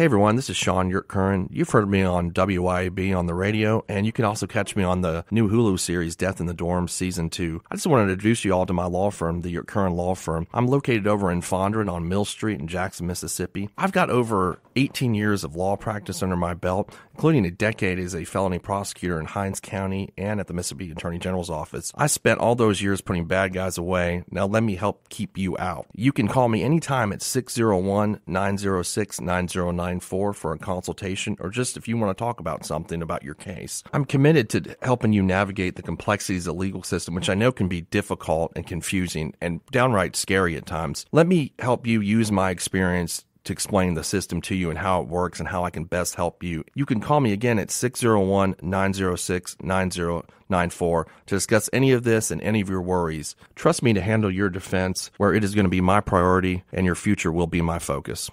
Hey everyone, this is Shaun Yurtkuran. You've heard me on WYAB on the radio, and you can also catch me on the new Hulu series Death in the Dorm Season 2. I just wanted to introduce you all to my law firm, the Yurtkuran Law Firm. I'm located over in Fondren on Mill Street in Jackson, Mississippi. I've got over 18 years of law practice under my belt, including a decade as a felony prosecutor in Hinds County and at the Mississippi Attorney General's office. I spent all those years putting bad guys away. Now let me help keep you out. You can call me anytime at 601 906 9094 for a consultation or just if you want to talk about something about your case. I'm committed to helping you navigate the complexities of the legal system, which I know can be difficult and confusing and downright scary at times. Let me help you use my experience to explain the system to you and how it works and how I can best help you. You can call me again at 601 906 9094 to discuss any of this and any of your worries. Trust me to handle your defense where it is going to be my priority and your future will be my focus.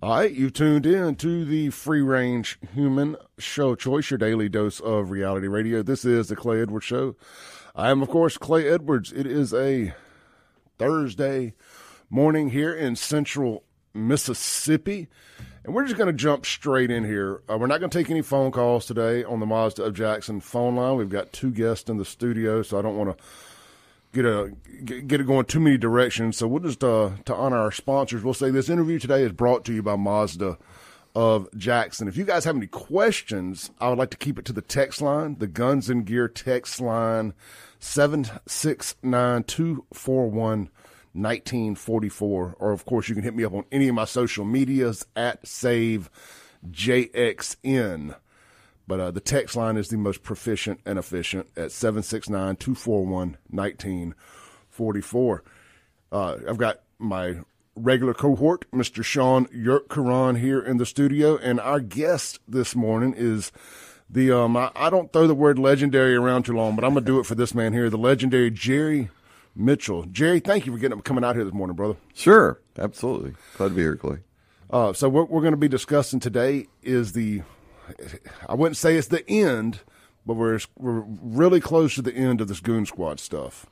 All right, you tuned in to the Free Range Human Show Choice, your daily dose of reality radio. This is the Clay Edwards Show. I am, of course, Clay Edwards. It is a Thursday morning here in central Mississippi. And we're just going to jump straight in here. Uh, we're not going to take any phone calls today on the Mazda of Jackson phone line. We've got two guests in the studio, so I don't want to get a get it going too many directions. So we'll just uh, to honor our sponsors, we'll say this interview today is brought to you by Mazda of Jackson. If you guys have any questions, I would like to keep it to the text line, the Guns and Gear text line, seven six nine two four one. 1944 or of course you can hit me up on any of my social medias at save jxn but uh, the text line is the most proficient and efficient at 769 241 1944. Uh, I've got my regular cohort, Mr. Shaun Yurtkuran, here in the studio, and our guest this morning is the, um, I, I don't throw the word legendary around too long, but I'm going to do it for this man here, the legendary Jerry Mitchell. Jerry, thank you for getting coming out here this morning, brother. Sure, absolutely. Glad to be here, Clay. Uh, so what we're going to be discussing today is the I wouldn't say it's the end, but we're we're really close to the end of this Goon Squad stuff.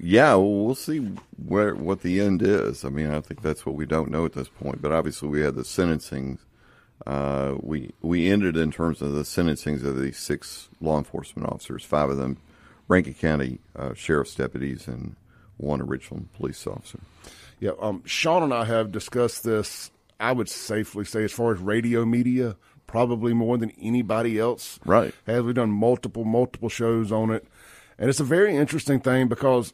Yeah, well, we'll see where what the end is. I mean, I think that's what we don't know at this point. But obviously, we had the sentencing. Uh, we we ended in terms of the sentencings of these six law enforcement officers. Five of them, Rankin County uh, sheriff's deputies, and one Richland police officer. Yeah, um, Shaun and I have discussed this. I would safely say, as far as radio media, probably more than anybody else. Right. Has we've done multiple, multiple shows on it. And it's a very interesting thing because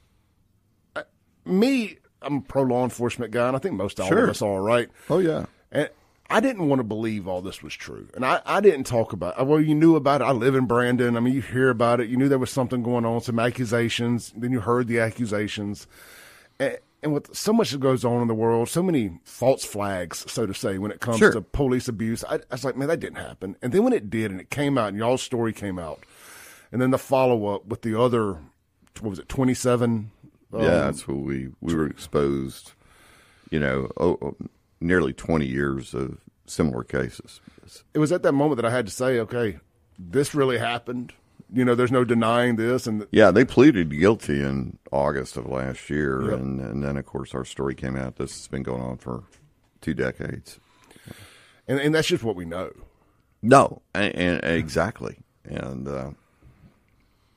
I, uh, me, I'm a pro law enforcement guy, and I think most all sure. of us are, right? Oh, yeah. And I didn't want to believe all this was true. And I, I didn't talk about it. Well, you knew about it. I live in Brandon. I mean, you hear about it. You knew there was something going on, some accusations. Then you heard the accusations. And, and with so much that goes on in the world, so many false flags, so to say, when it comes sure. to police abuse, I, I, was like, man, that didn't happen. And then when it did, and it came out, and y'all's story came out, and then the follow up with the other, what was it, twenty seven? Um, yeah, that's what we we were exposed. You know, oh, oh, nearly twenty years of similar cases. It was at that moment that I had to say, okay, this really happened you know, there's no denying this. And yeah, they pleaded guilty in August of last year, yep. and and then of course our story came out. This has been going on for two decades, and and that's just what we know. No, and, and exactly, and uh,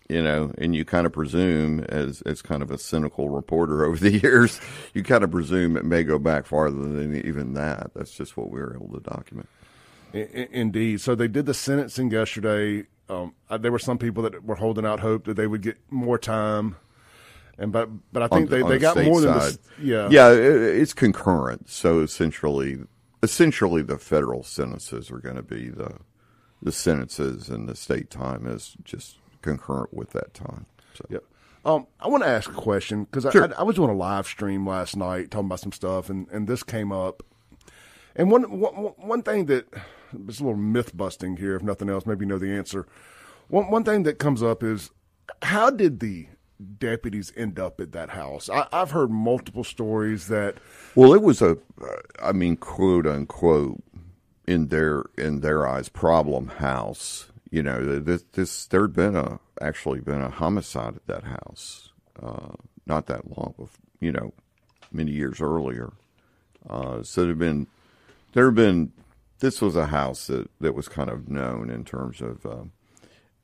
you know, and you kind of presume, as as kind of a cynical reporter over the years, you kind of presume it may go back farther than even that. That's just what we were able to document. Indeed. So they did the sentencing yesterday um, there were some people that were holding out hope that they would get more time, and but but I think on, they, they got more than this. Yeah, yeah, it, it's concurrent. So essentially, essentially the federal sentences are going to be the the sentences, and the state time is just concurrent with that time. So. Yep. Um, I want to ask a question because sure. I, I, was doing a live stream last night talking about some stuff, and, and this came up. And one, one one thing that it's a little myth busting here, if nothing else. Maybe you know the answer. One one thing that comes up is how did the deputies end up at that house? I, have heard multiple stories that. Well, it was a, I mean, quote unquote, in their in their eyes, problem house. You know, this, this there had been a actually been a homicide at that house, uh, not that long, you know, many years earlier. Uh, so there'd been there have been this was a house that, that was kind of known in terms of um,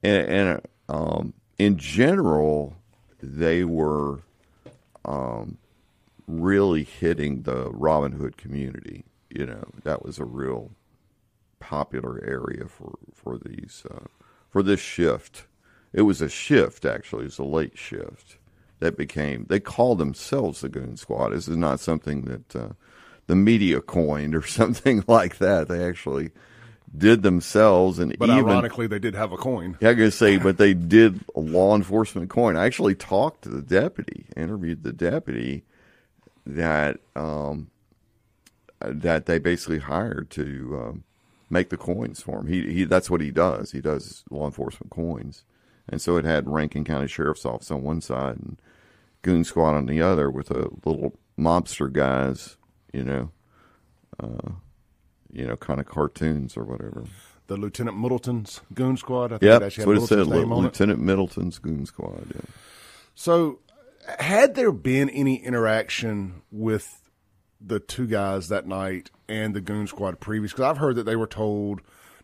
and, and um, in general they were um, really hitting the Robin Hood community. You know that was a real popular area for for these uh, for this shift. It was a shift actually. It was a late shift that became. They called themselves the Goon Squad. This is not something that uh, the media coined or something like that. They actually did themselves, and But even ironically, they did have a coin. yeah, I gotta say, but they did a law enforcement coin. I actually talked to the deputy, interviewed the deputy that um, that they basically hired to um, make the coins for him. He, he that's what he does. He does law enforcement coins, and so it had Rankin County Sheriff's Office on one side and Goon Squad on the other with a little mobster guys, you know, uh, you know, kind of cartoons or whatever. The Lieutenant Middleton's Goon Squad. I think Yep, that's what had it said. Middleton's name on it. Lieutenant Middleton's Goon Squad. Yeah. So, had there been any interaction with the two guys that night and the Goon Squad previous? Because I've heard that they were told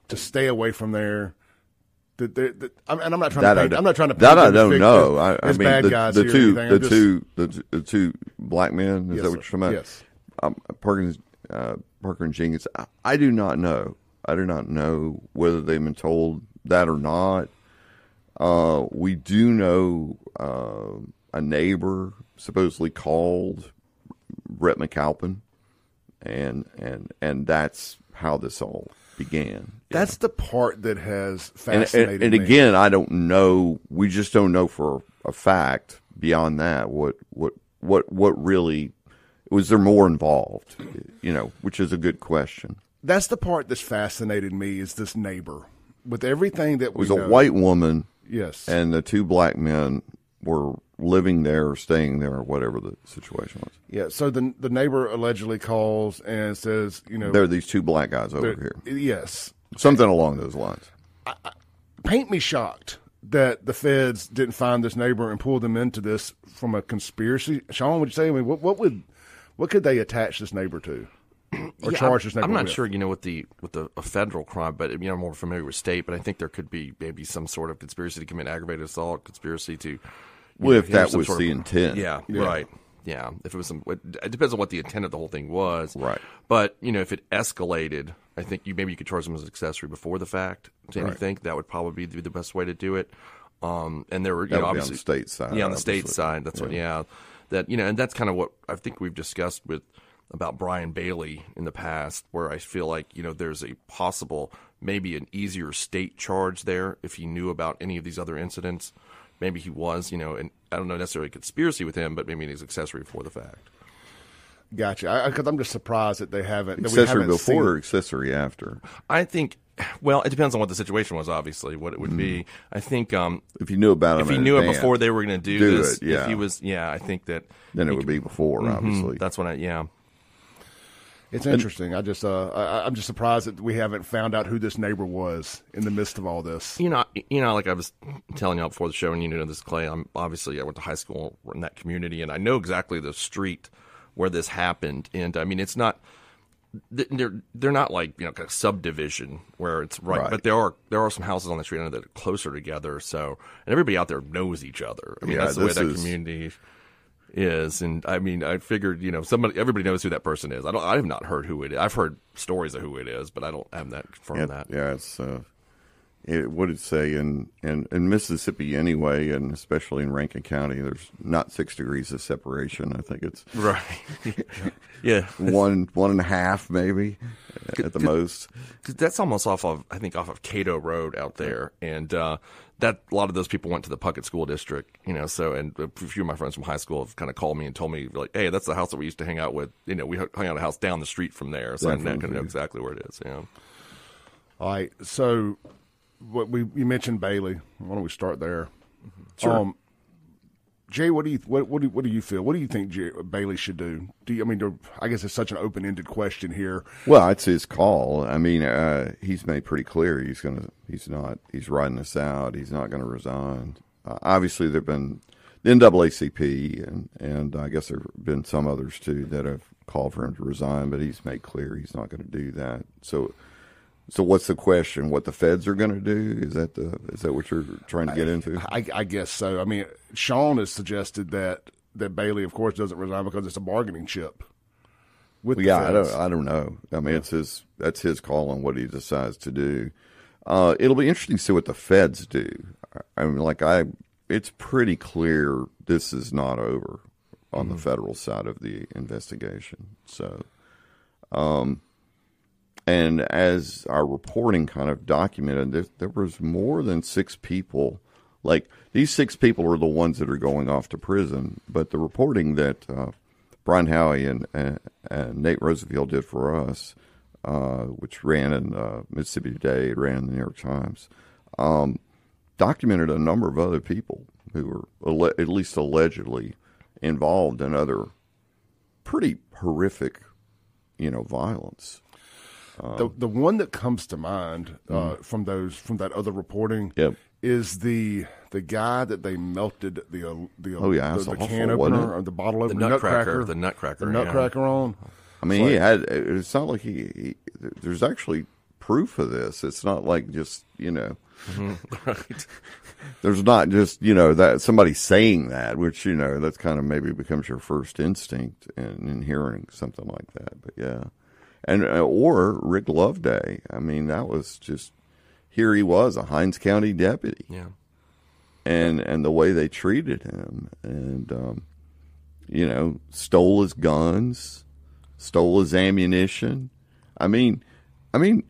to stay away from there. That, they- that I'm, and I'm not trying That to. Paint, I'm not trying to. That I don't know. as- I, I as mean, the, guys the two, the just- two, the, the two black men. Is Yes, that what you're talking about? Yes. Um, Perkins, uh, Parker and Jenkins. I, I do not know. I do not know whether they've been told that or not. Uh, we do know uh, a neighbor supposedly called Brett McAlpin, and and and that's how this all began. That's the part that has fascinated and, and me. again, I don't know. We just don't know for a fact. Beyond that, what what what what really was there more involved? You know, which is a good question. that's the part that's fascinated me is this neighbor with everything that was a white woman, Yes, and the two black men were living there or staying there or whatever the situation was. yeah. So the the neighbor allegedly calls and says, you know, There are these two black guys over here. yes, Something along those lines. paint me shocked that the feds didn't find this neighbor and pull them into this from a conspiracy. Shaun, would you say? I mean, what, what would what could they attach this neighbor to or Yeah, I'm? I'm not with? sure, you know, with the with the a federal crime, but you know, I'm more familiar with state. But I think there could be maybe some sort of conspiracy to commit aggravated assault, conspiracy to. Well, if that was the of- intent. Yeah, Yeah. right. Yeah, if it was some, it depends on what the intent of the whole thing was. Right. But you know, if it escalated, I think you maybe you could charge them as an accessory before the fact. Do you Right. think that would probably be the best way to do it? Um, and there were, you That know, be on obviously the state side, Yeah, on the state side. That's what. Yeah, that you know, and that's kind of what I think we've discussed with about Brian Bailey in the past, where I feel like you know there's a possible maybe an easier state charge there if he knew about any of these other incidents. Maybe he was, you know, and I don't know necessarily a conspiracy with him, but maybe he's accessory for the fact. Gotcha. Because I'm just surprised that they haven't. That we Accessory haven't before or accessory after. I think, well, it depends on what the situation was. Obviously, what it would be. I think um, If you knew about it, if him he in knew it before they were going to do, do this, it, yeah. if he was, yeah, I think that then it would could- be before, Mhm, obviously. That's when I, yeah. It's interesting. I just, uh, I, I'm just surprised that we haven't found out who this neighbor was in the midst of all this. You know, you know, like I was telling you before the show, and you know this, Clay. I'm obviously I went to high school in that community, and I know exactly the street where this happened. And I mean, it's not they're they're not like you know kind of subdivision where it's right, Right. but there are there are some houses on the street that are closer together. So and everybody out there knows each other. I mean, Yeah, that's the way that is- community is. And I mean, I figured you know somebody everybody knows who that person is. I don't. I have not heard who it is. I've heard stories of who it is, but I don't have that confirmed Yeah, that. yeah, it's uh, it, what it say in, in in Mississippi anyway, and especially in Rankin County, there's not six degrees of separation. I think it's Right. yeah. one one and a half maybe at the most. that's almost off of I think off of Cato Road out there, and uh, that a lot of those people went to the Puckett School District, you know. So, and a few of my friends from high school have kind of called me and told me like, "Hey, that's the house that we used to hang out with." You know, we hung out a house down the street from there, so I kind of Definitely. know exactly where it is. Yeah. All right. So, what we you mentioned Bailey. Why don't we start there? Um, Jay, what do you what what do, what do you feel? What do you think Jay, Bailey should do? Do you, I mean? I guess it's such an open ended question here. Well, it's his call. I mean, uh, he's made pretty clear he's gonna he's not he's riding this out. He's not going to resign. Uh, obviously, there've been the NAACP and and I guess there've been some others too that have called for him to resign, but he's made clear he's not going to do that. So, so what's the question? What the feds are going to do? Is that the is that what you're trying to get into? I, I guess so. I mean, Shaun has suggested that that Bailey, of course, doesn't resign because it's a bargaining chip. With well, yeah, I don't, I don't know. I mean, yeah. it's his that's his call on what he decides to do. Uh, it'll be interesting to see what the feds do. I mean, like I, it's pretty clear this is not over on mm-hmm. the federal side of the investigation. So, um, and as our reporting kind of documented, there, there was more than six people. Like these six people are the ones that are going off to prison, but the reporting that uh, Brian Howey and, and, and, Nate Roosevelt did for us, uh, which ran in uh, Mississippi Today, ran in the New York Times, um, documented a number of other people who were alle- at least allegedly involved in other pretty horrific, you know, violence. Um, the the one that comes to mind uh, mm-hmm. from those from that other reporting yep. is the the guy that they melted the uh, the oh yeah the, the can opener or the bottle opener the nutcracker, the nutcracker the nutcracker yeah. on. I mean, he had. It's not like he, he. There's actually proof of this. It's not like just you know. Mm-hmm. Right. There's not just you know that somebody saying that, which you know that's kind of maybe becomes your first instinct in, in hearing something like that. But yeah, and uh, or Rick Loveday. I mean, that was just here he was a Hinds County deputy. Yeah, and and the way they treated him, and um, you know, stole his guns, stole his ammunition. I mean, I mean,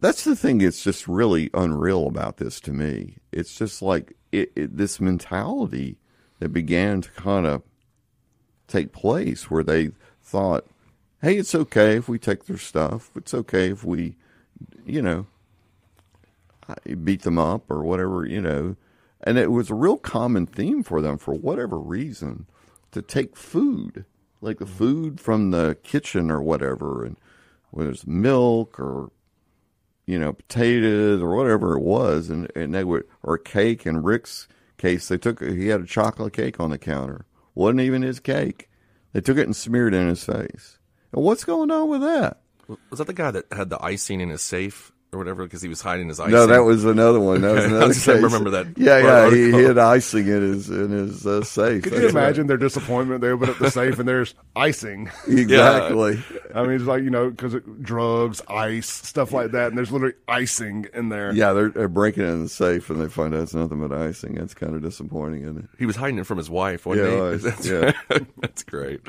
that's the thing that's just really unreal about this to me. It's just like it, it, this mentality that began to kind of take place where they thought, hey, it's okay if we take their stuff. It's okay if we, you know, beat them up or whatever, you know. And it was a real common theme for them for whatever reason to take food, like the mm-hmm. food from the kitchen or whatever, and whether it's milk or you know, potatoes or whatever it was, and, and they would, or cake. In Rick's case, they took, he had a chocolate cake on the counter. Wasn't even his cake. They took it and smeared it in his face. And what's going on with that? Was that the guy that had the icing in his safe? or whatever because he was hiding his icing. No, that was another one. That was another I remember that. Yeah, yeah, he, he, had icing in his in his uh, safe. Could you imagine right. their disappointment? They open up the safe and there's icing. Exactly. Yeah. I mean, it's like you know, because drugs, ice, stuff like that, and there's literally icing in there. Yeah, they're, they're breaking it in the safe and they find out it's nothing but icing. That's kind of disappointing, isn't it? He was hiding it from his wife. yeah, he? That's, yeah, that's great.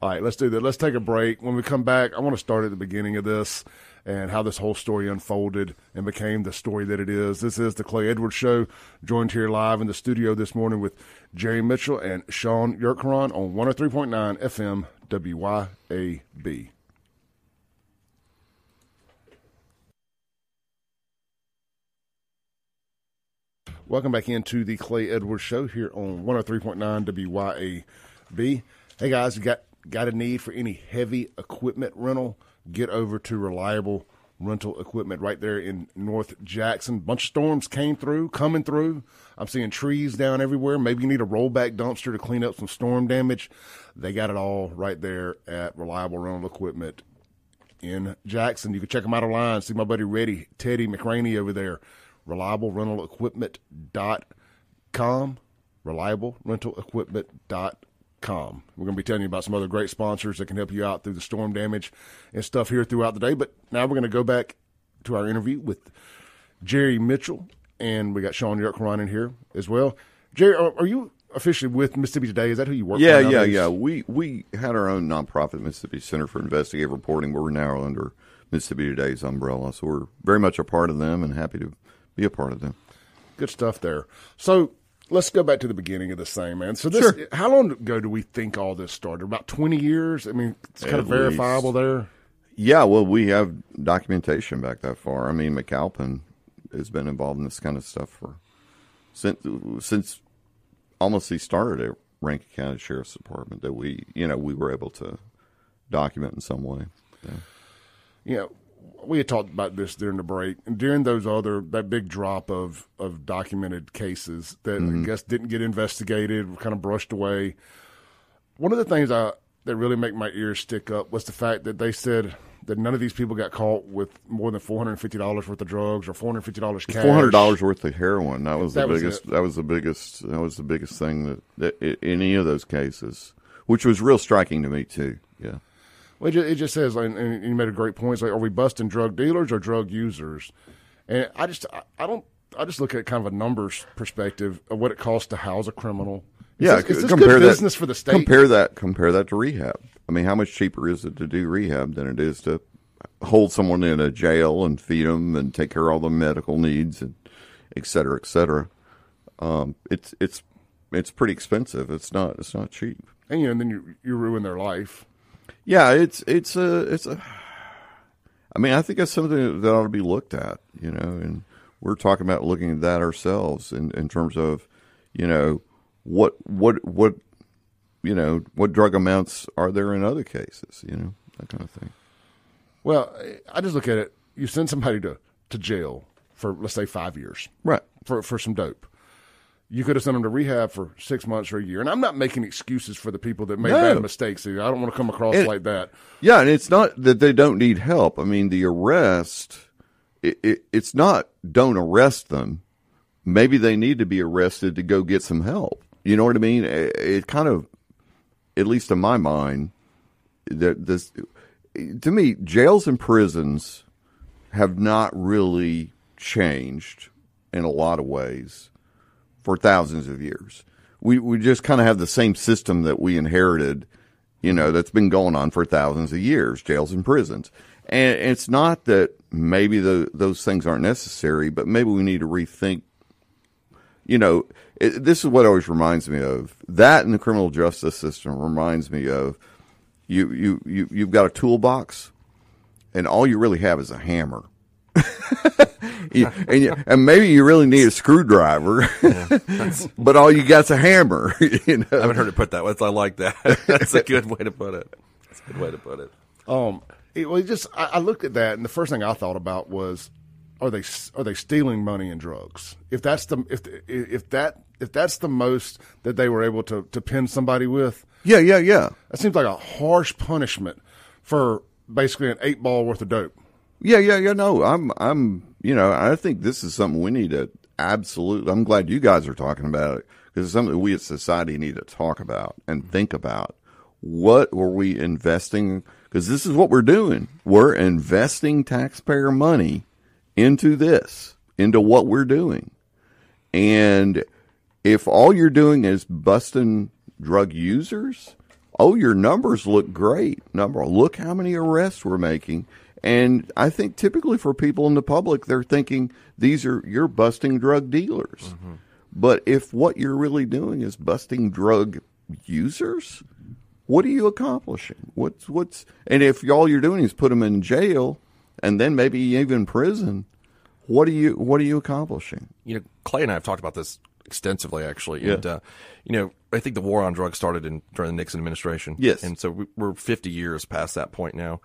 All right, let's do that. Let's take a break. When we come back, I want to start at the beginning of this and how this whole story unfolded and became the story that it is. This is the Clay Edwards Show, joined here live in the studio this morning with Jerry Mitchell and Shaun Yurtkuran on 103.9 FM WYAB. Welcome back into the Clay Edwards Show here on 103.9 WYAB. Hey guys, we got got a need for any heavy equipment rental? get over to reliable rental equipment right there in North Jackson. Bunch of storms came through, coming through. I'm seeing trees down everywhere. Maybe you need a rollback dumpster to clean up some storm damage. They got it all right there at Reliable Rental Equipment in Jackson. You can check them out online. See my buddy Reddy Teddy McRaney over there. Reliable Rental Equipment.com. Reliable ReliableRentalEquipment.com. ReliableRentalEquipment.com com. We're going to be telling you about some other great sponsors that can help you out through the storm damage and stuff here throughout the day. But now we're going to go back to our interview with Jerry Mitchell, and we got Shaun Yurtkuran in here as well. Jerry, are, you officially with Mississippi Today? Is that who you work? Yeah, yeah, yeah. We we had our own nonprofit Mississippi Center for Investigative Reporting, we're now under Mississippi Today's umbrella. So we're very much a part of them and happy to be a part of them. Good stuff there. So let's go back to the beginning of this thing, man. So this, sure. how long ago do we think all this started? About twenty years. I mean, it's kind At of verifiable least. there. Yeah, well, we have documentation back that far. I mean, McAlpin has been involved in this kind of stuff for since since almost he started at Rankin County Sheriff's Department. That we, you know, we were able to document in some way. Yeah. You know, we had talked about this during the break, and during those other that big drop of of documented cases that mm-hmm. I guess didn't get investigated, kind of brushed away. One of the things I that really make my ears stick up was the fact that they said that none of these people got caught with more than four hundred and fifty dollars worth of drugs or four hundred fifty dollars cash. Four hundred dollars worth of heroin. That was the That was biggest. it. that was the biggest. That was the biggest thing that, that in any of those cases, which was real striking to me too. Yeah. Well, it just, it just says, and, and you made a great point. It's like, are we busting drug dealers or drug users? And I just, I, I don't, I just look at kind of a numbers perspective of what it costs to house a criminal. Is Yeah, this, is this compare good that, business for the state? Compare that. Compare that to rehab. I mean, how much cheaper is it to do rehab than it is to hold someone in a jail and feed them and take care of all the medical needs and et cetera, et cetera. Um, it's it's it's pretty expensive. It's not it's not cheap. and you know, and then you you ruin their life. Yeah, it's it's a it's a. I mean, I think that's something that ought to be looked at. You know, and we're talking about looking at that ourselves in in terms of, you know, what what what, you know, what drug amounts are there in other cases? You know, that kind of thing. Well, I just look at it. You send somebody to, to jail for let's say five years Right. for for some dope. You could have sent them to rehab for six months or a year. And I'm not making excuses for the people that made No. bad mistakes. I don't want to come across like that. Yeah, and it's not that they don't need help. I mean, the arrest, it, it, it's not don't arrest them. Maybe they need to be arrested to go get some help. You know what I mean? It, it kind of, at least in my mind, that this, to me, jails and prisons have not really changed in a lot of ways for thousands of years. We we just kind of have the same system that we inherited, you know, that's been going on for thousands of years, jails and prisons. And it's not that maybe the, those things aren't necessary, but maybe we need to rethink. You know, it, this is what always reminds me of that, and the criminal justice system reminds me of you you you you've got a toolbox, and all you really have is a hammer. You- and, you, and maybe you really need a screwdriver, but all you got's a hammer. You know, I haven't heard it put that way. I like that. That's a good way to put it. That's a good way to put it. Um, it was just I, I looked at that, and the first thing I thought about was, are they are they stealing money and drugs? If that's the if if that if that's the most that they were able to to pin somebody with, yeah, yeah, yeah, that seems like a harsh punishment for basically an eight ball worth of dope. Yeah, yeah, yeah. No, I'm, I'm, you know, I think this is something we need to absolutely. I'm glad you guys are talking about it because it's something we as society need to talk about and think about. What were we investing? Because this is what we're doing. We're investing taxpayer money into this, into what we're doing. And if all you're doing is busting drug users, oh, your numbers look great. Number, look how many arrests we're making. And I think typically for people in the public, they're thinking these are you're busting drug dealers. Mm-hmm. But if what you're really doing is busting drug users, what are you accomplishing? What's what's and if all you're doing is put them in jail and then maybe even prison, what are you what are you accomplishing? you know, Clay and I have talked about this extensively, actually. Yeah. And, uh, you know, I think the war on drugs started in during the Nixon administration. Yes. And so we, we're 50 years past that point now.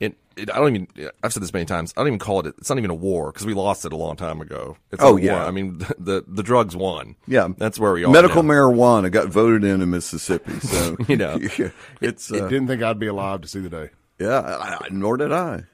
It, it, I don't even, I've said this many times, I don't even call it, it's not even a war because we lost it a long time ago. It's Oh, a yeah. war. I mean, the, the, the drugs won. Yeah, That's where we are. Medical now. marijuana got voted in in Mississippi, so You know. it's uh, Didn't think I'd be alive to see the day. yeah. I, I- nor did I.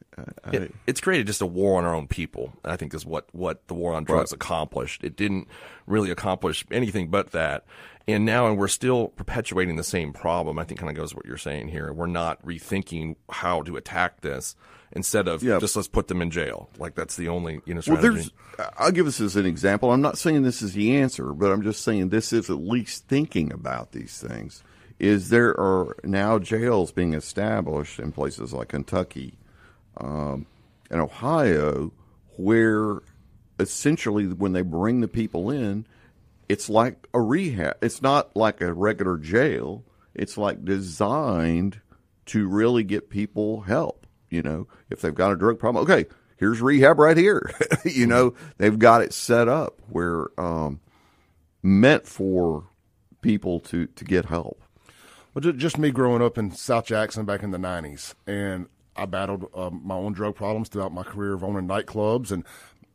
I, it, it's created just a war on our own people. I think is what what the war on drugs accomplished. It didn't really accomplish anything but that. And now, and we're still perpetuating the same problem. I think kind of goes what you're saying here. We're not rethinking how to attack this instead of Yeah. just let's put them in jail. Like that's the only you know well, there's. I'll give this as an example. I'm not saying this is the answer, but I'm just saying this is at least thinking about these things. Is there are now jails being established in places like Kentucky um, and Ohio where essentially when they bring the people in, it's like a rehab. It's not like a regular jail. It's like designed to really get people help. You know, if they've got a drug problem, okay, here's rehab right here. you know, they've got it set up where um, meant for people to to get help. Well, just me growing up in South Jackson back in the '90s, and I battled um, my own drug problems throughout my career of owning nightclubs, and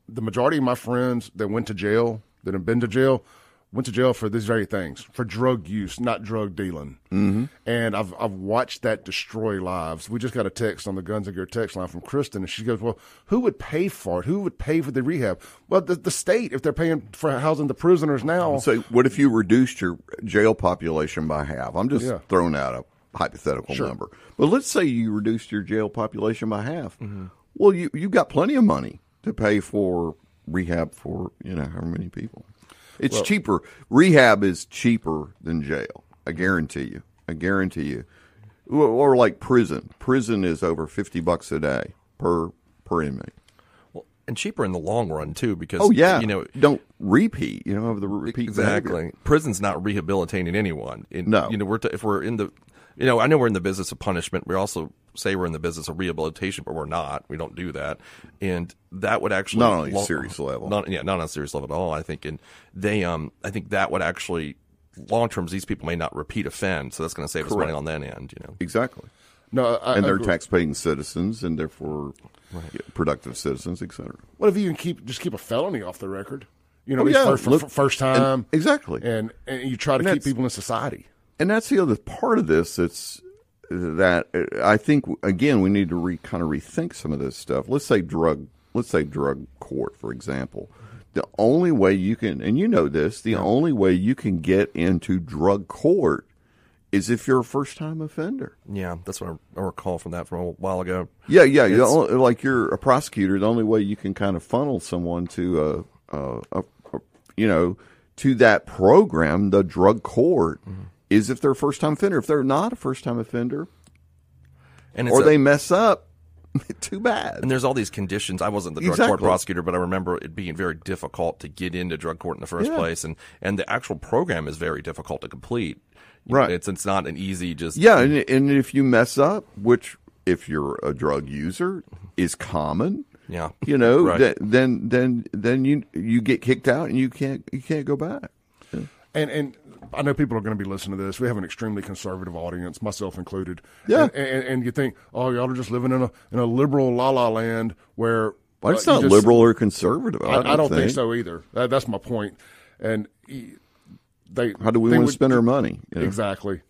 the majority of my friends that went to jail, that have been to jail, went to jail for these very things, for drug use, not drug dealing. Mm-hmm. And I've I've watched that destroy lives. We just got a text on the Guns and Gear text line from Kristen, and she goes, "Well, who would pay for it? Who would pay for the rehab? Well, the, the state, if they're paying for housing the prisoners now. So, what if you reduced your jail population by half? I'm just Yeah. throwing out a hypothetical Sure. number. But let's say you reduced your jail population by half. Mm-hmm. Well, you you've got plenty of money to pay for rehab for you know how many people. It's cheaper. Rehab is cheaper than jail. I guarantee you. I guarantee you. Or, like prison. Prison is over fifty bucks a day per per inmate. Well, and cheaper in the long run too, because Oh yeah, you know don't repeat. You know, have the repeat behavior. exactly. Prison's not rehabilitating anyone. In, No. you know we're t- if we're in the, you know I know we're in the business of punishment. We also say we're in the business of rehabilitation, but we're not. We don't do that, and that would actually Not on a serious level. Not yeah, not on a serious level at all. I think, and they um I think that would actually long terms these people may not repeat offend, so that's going to save us money on that end. You know. Exactly. no, I, and they're tax-paying citizens and therefore yeah, productive citizens, etc. What if you can keep just keep a felony off the record? You know, Oh, yeah, first, for, look- first time, exactly. and and you try to And keep people in society. And that's the other part of this. That's that uh, I think again we need to re, kind of rethink some of this stuff. Let's say drug. Let's say drug court, for example. The only way you can, and you know this, the only way you can get into drug court is if you're a first-time offender. Yeah, that's what I, recall from that from a while ago. Yeah, yeah. You don't- like you're a prosecutor. The only way you can kind of funnel someone to a, a, a, a you know, to that program, the drug court, mm-hmm. Is if they're a first time offender. If they're not a first time offender, And or a- they mess up, too bad. And there's all these conditions. I wasn't the drug court prosecutor, but I remember it being very difficult to get into drug court in the first Yeah. place, and and the actual program is very difficult to complete. Right. It's it's not an easy just Yeah, and, and if you mess up, which if you're a drug user is common, Yeah. you know, Right. th- then then then you you get kicked out and you can't you can't go back. And and I know people are going to be listening to this. We have an extremely conservative audience, myself included. Yeah. And, and, and you think, oh, y'all are just living in a in a liberal la la land where Well, it's uh, not just- liberal or conservative. I, I, don't, I don't think. so either. That, that's my point. And they How do we want to spend our money? you know? Exactly.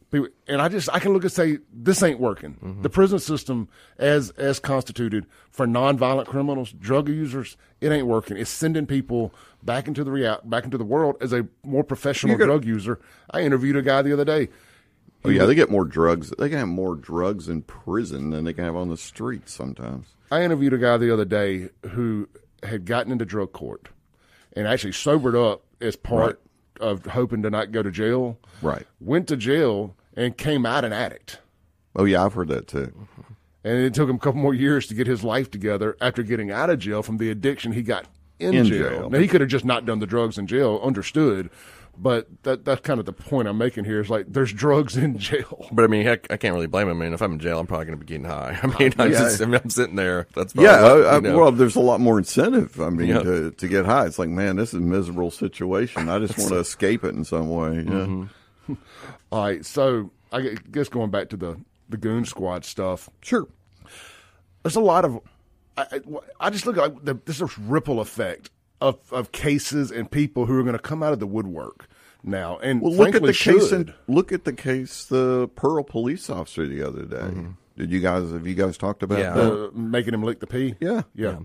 And I just I can look and say this ain't working. Mm-hmm. The prison system as as constituted for nonviolent criminals, drug users, it ain't working. It's sending people back into the real, back into the world as a more professional got- drug user. I interviewed a guy the other day. Oh yeah, they get more drugs. They can have more drugs in prison than they can have on the streets sometimes. I interviewed a guy the other day who had gotten into drug court and actually sobered up as part of hoping to not go to jail. Right. Went to jail and came out an addict. Oh yeah, I've heard that too. And it took him a couple more years to get his life together after getting out of jail from the addiction he got in, In jail. jail. Now he could have just not done the drugs in jail, understood. But that that's kind of the point I'm making here is like there's drugs in jail. But I mean, heck, I can't really blame him. I mean, if I'm in jail, I'm probably going to be getting high. I mean, I'm, Yeah. just, I mean, I'm sitting there. That's probably Yeah, what, I, I, you know. well, there's a lot more incentive. I mean, Yeah. to to get high, it's like, man, this is a miserable situation. I just want to escape it in some way. Yeah. Mm-hmm. All right, so I guess going back to the the goon squad stuff, Sure. there's a lot of I, I- I just look at like the, this ripple effect of, of cases and people who are going to come out of the woodwork now and Well, look at frankly the case. should. In, look at the case. The Pearl police officer the other day. Mm-hmm. Did you guys? Have you guys talked about Yeah. that? uh, making him lick the pee. Yeah. yeah.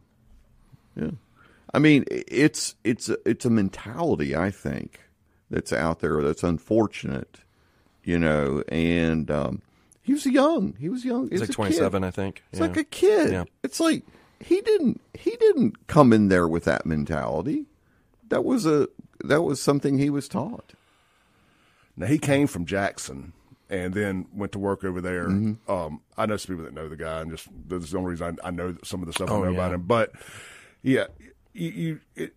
Yeah, I mean, it's it's a, it's a mentality I think that's out there that's unfortunate, you know. And um, he was young. He was young. He's He's like 27, I think. It's Yeah. like a kid. Yeah. It's like he didn't he didn't come in there with that mentality. That was a that was something he was taught. Now he came from Jackson and then went to work over there. Mm-hmm. Um, I know some people that know the guy, and just this is the only reason I, I know some of the stuff I Oh, know yeah. about him. But yeah, you, you it,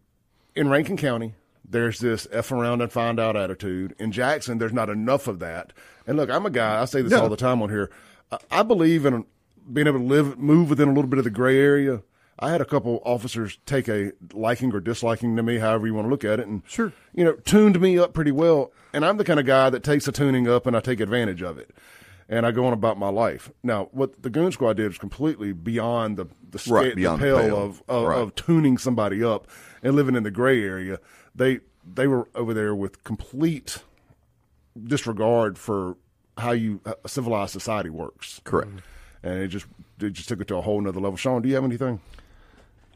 in Rankin County, there's this f around and find out attitude. In Jackson, there's not enough of that. And look, I'm a guy. I say this all the time on here. I, I believe in being able to live, move within a little bit of the gray area. I had a couple officers take a liking or disliking to me, however you want to look at it, and Sure. you know, tuned me up pretty well. And I'm the kind of guy that takes the tuning up and I take advantage of it. And I go on about my life. Now, what the Goon Squad did is completely beyond the the, Right, beyond the pale, pale. of of, Right. of tuning somebody up and living in the gray area. They they were over there with complete disregard for how you a civilized society works. Correct. And it just it just took it to a whole nother level. Shaun, do you have anything?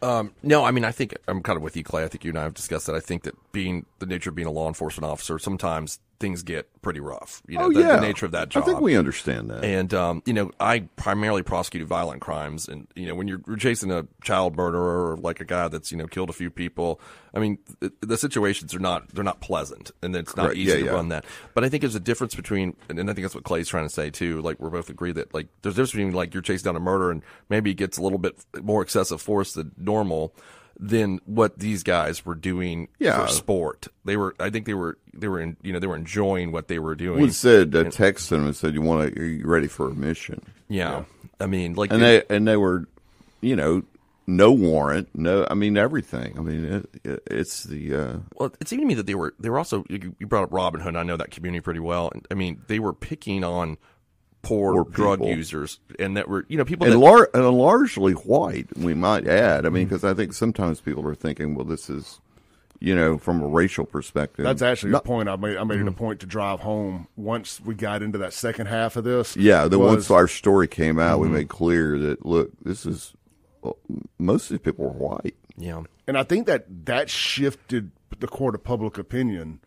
Um, no, I mean, I think I'm kind of with you, Clay. I think you and I have discussed that. I think that being the nature of being a law enforcement officer, sometimes things get pretty rough. You know, oh the, yeah, the nature of that job. I think we understand that. And um, you know, I primarily prosecuted violent crimes, and you know, when you're, you're chasing a child murderer or like a guy that's you know killed a few people, I mean, the, the situations are not they're not pleasant, and it's not Right, easy yeah, to yeah. run that. But I think there's a difference between, and I think that's what Clay's trying to say too. Like we're both agree that like there's a difference between like you're chasing down a murder and maybe it gets a little bit more excessive force than normal. Than what these guys were doing Yeah. for sport. They were, I think they were, they were, in, you know, they were enjoying what they were doing. we said uh, texted them and said, "You want to? Are you ready for a mission?" yeah. I mean, like, And they and they were, you know, no warrant, no. I mean everything. I mean it, it, it's the uh, Well, it seemed to me that they were they were also you you brought up Robin Hood. I know that community pretty well. And, I mean, they were picking on poor, Poor drug people. users, and that were you know people and, that lar- and largely white. We might add. I Mm-hmm. mean, because I think sometimes people are thinking, well, this is, you know, from a racial perspective. That's actually No- the point I made. I made it a point to drive home once we got into that second half of this. Yeah, the was- once our story came out, Mm-hmm. we made clear that look, this is well, most of these people are white. yeah and I think that that shifted the court of public opinion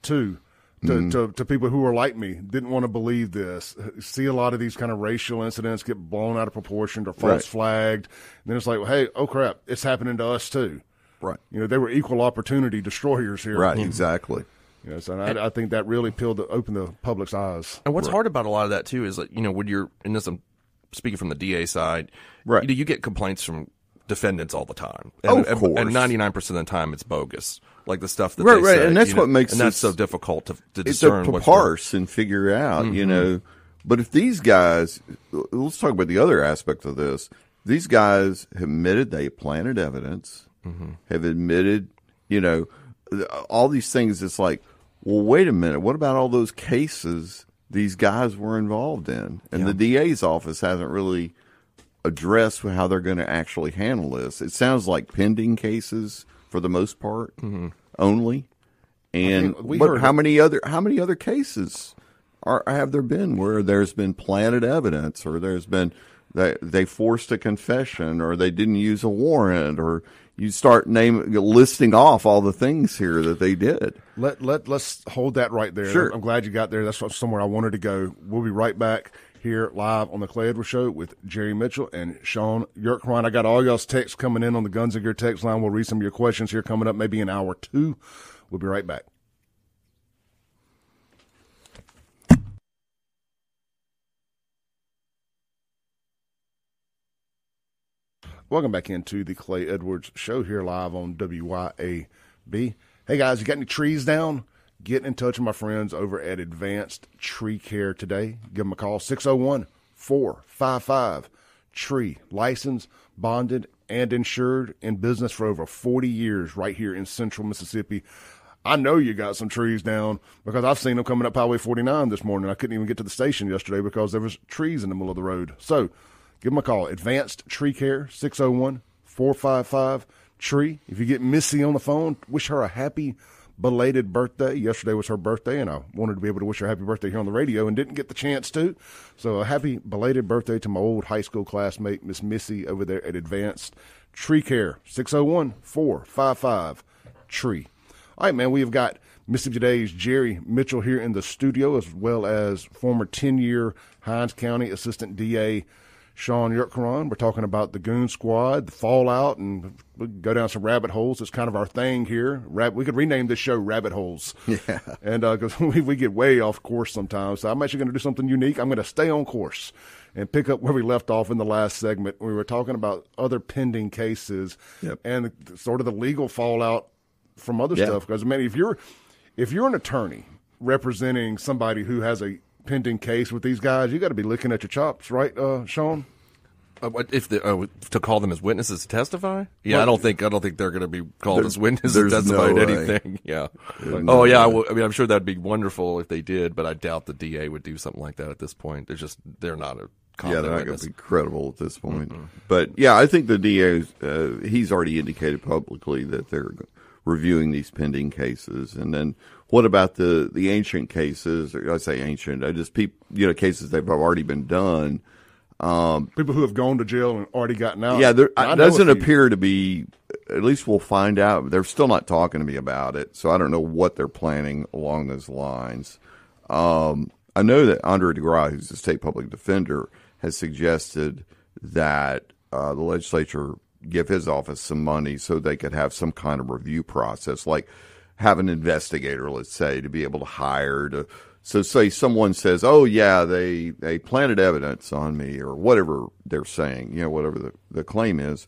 too. To, Mm-hmm. to, to people who were like me, didn't want to believe this. See a lot of these kind of racial incidents get blown out of proportion or false Right. flagged. And then it's like, hey, oh crap, it's happening to us too. Right. You know, they were equal opportunity destroyers here. Right. Exactly. You know, so I, I think that really peeled the, opened the public's eyes. And what's hard about a lot of that too is that you know when you're and this I'm speaking from the DA side, Right. You, know, you get complaints from defendants all the time. Oh, And, of and- course. And ninety nine percent of the time it's bogus, like the stuff that Right, right, say, and that's you know, what makes and that's this- so difficult to, to discern. It's a parse and figure out, you Mm-hmm. know. But if these guys, let's talk about the other aspect of this. These guys have admitted they planted evidence, Mm-hmm. have admitted, you know, all these things. It's like, well, wait a minute. What about all those cases these guys were involved in? And the DA's office hasn't really addressed how they're going to actually handle this. It sounds like pending cases for the most part mm-hmm. only. And think we but heard how it- many other how many other cases are have there been where there's been planted evidence or there's been they they forced a confession or they didn't use a warrant or you start name listing off all the things here that they did. Let let let's hold that right there. Sure. I'm glad you got there. That's somewhere I wanted to go. We'll be right back here live on the Clay Edwards Show with Jerry Mitchell and Shaun Yurtkuran. I got all y'all's texts coming in on the Guns and Gear text line. We'll read some of your questions here coming up, maybe in hour two. We'll be right back. Welcome back into the Clay Edwards Show here live on WYAB. Hey guys, you got any trees down? Get in touch with my friends over at Advanced Tree Care today. Give them a call 601 455 Tree. Licensed, bonded, and insured in business for over 40 years right here in central Mississippi. I know you got some trees down because I've seen them coming up Highway 49 this morning. I couldn't even get to the station yesterday because there was trees in the middle of the road. So give them a call. Advanced Tree Care, 601 455 Tree. If you get Missy on the phone, wish her a happy belated birthday. Yesterday was her birthday, and I wanted to be able to wish her happy birthday here on the radio and didn't get the chance to. So a happy belated birthday to my old high school classmate, Miss Missy, over there at Advanced Tree Care, 601 455 Tree. All right, man, we have got Mississippi Today's Jerry Mitchell here in the studio, as well as former 10 year Hinds County Assistant DA Shaun Yurtkuran. We're talking about the Goon Squad, the fallout, and we go down some rabbit holes. It's kind of our thing here. Rab- we could rename this show Rabbit Holes. Yeah. And uh, because we, we get way off course sometimes. So I'm actually going to do something unique. I'm going to stay on course and pick up where we left off in the last segment. We were talking about other pending cases Yep. and the, sort of the legal fallout from other Yeah. stuff. Because I mean, if you're if you're an attorney representing somebody who has a pending case with these guys, you got to be licking at your chops, right, uh, Shaun? Uh, if the, uh, to call them as witnesses to testify? Yeah, I don't think I don't think they're going to be called There- as witnesses to testify no anything. Yeah. There's oh no yeah. I, way. w- I mean, I'm sure that'd be wonderful if they did, but I doubt the DA would do something like that at this point. They're just they're not a Yeah, they're not going to be credible at this point. But yeah, I think the DA uh, he's already indicated publicly that they're reviewing these pending cases, and then what about the the ancient cases? Or I say ancient, I just people you know cases that have already been done. People who have gone to jail and already gotten out. Yeah, there I, I doesn't appear to be. At least we'll find out. They're still not talking to me about it, so I don't know what they're planning along those lines. Um, I know that Andre de Gruy, who's the state public defender, has suggested that uh, the legislature give his office some money so they could have some kind of review process, like have an investigator, let's say, to be able to hire to. So, say someone says, "Oh yeah, they they planted evidence on me," or whatever they're saying, you know, whatever the, the claim is,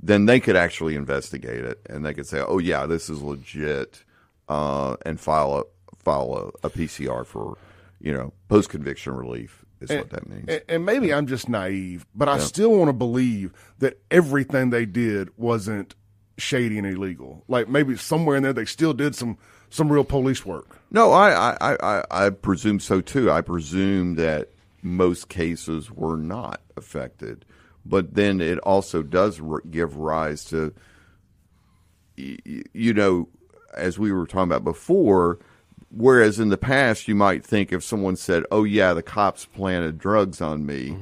then they could actually investigate it and they could say, "Oh yeah, this is legit," uh, and file a file a, a PCR for, you know, post conviction relief is what that means. And, and maybe I'm just naive, but I still want to believe that everything they did wasn't shady and illegal. Like maybe somewhere in there they still did some some real police work. No, I, I, I, I- presume so too. I presume that most cases were not affected, but then it also does give rise to, you know, as we were talking about before. Whereas in the past, you might think if someone said, "Oh yeah, the cops planted drugs on me,"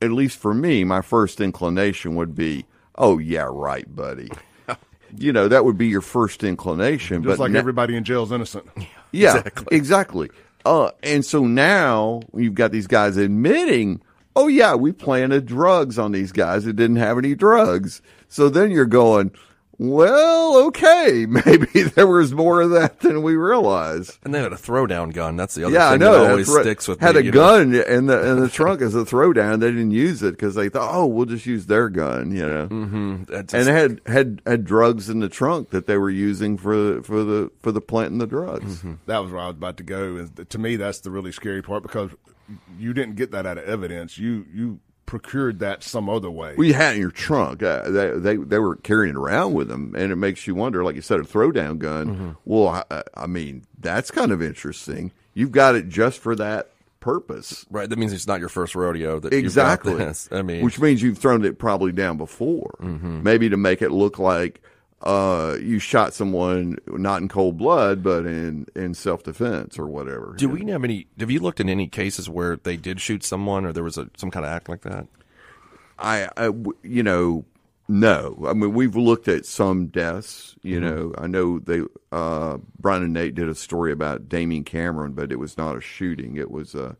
at least for me, my first inclination would be, "Oh yeah, right, buddy." you know, that would be your first inclination. Just but like na- everybody in jail is innocent. yeah, exactly. Uh, and so now you've got these guys admitting, oh yeah, we planted drugs on these guys that didn't have any drugs. So then you're going, well, okay, maybe there was more of that than we realized. And they had a throwdown gun. That's the other Yeah, I thing know. that always right. sticks with had me. a you know? gun in the in the trunk as a throwdown. They didn't use it because they thought, oh, we'll just use their gun, you know. Mm, That And just- it had had had drugs in the trunk that they were using for for the for the planting the drugs. Mm-hmm. That was where I was about to go. And to me, that's the really scary part because you didn't get that out of evidence. You you procured that some other way. Well, you had it in your trunk. Uh, they, they they were carrying it around with them, and it makes you wonder. Like you said, a throwdown gun. Mm-hmm. Well, I, I mean, that's kind of interesting. You've got it just for that purpose. right. That means it's not your first rodeo. That Exactly. You've got this. I mean, which means you've thrown it probably down before, Mm-hmm. maybe to make it look like uh, you shot someone not in cold blood, but in in self defense or whatever. do we have any? Have you looked in any cases where they did shoot someone, or there was a some kind of act like that? I, I you know, no. I mean, we've looked at some deaths. You know, I know they, uh, Brian and Nate did a story about Damien Cameron, but it was not a shooting. It was uh,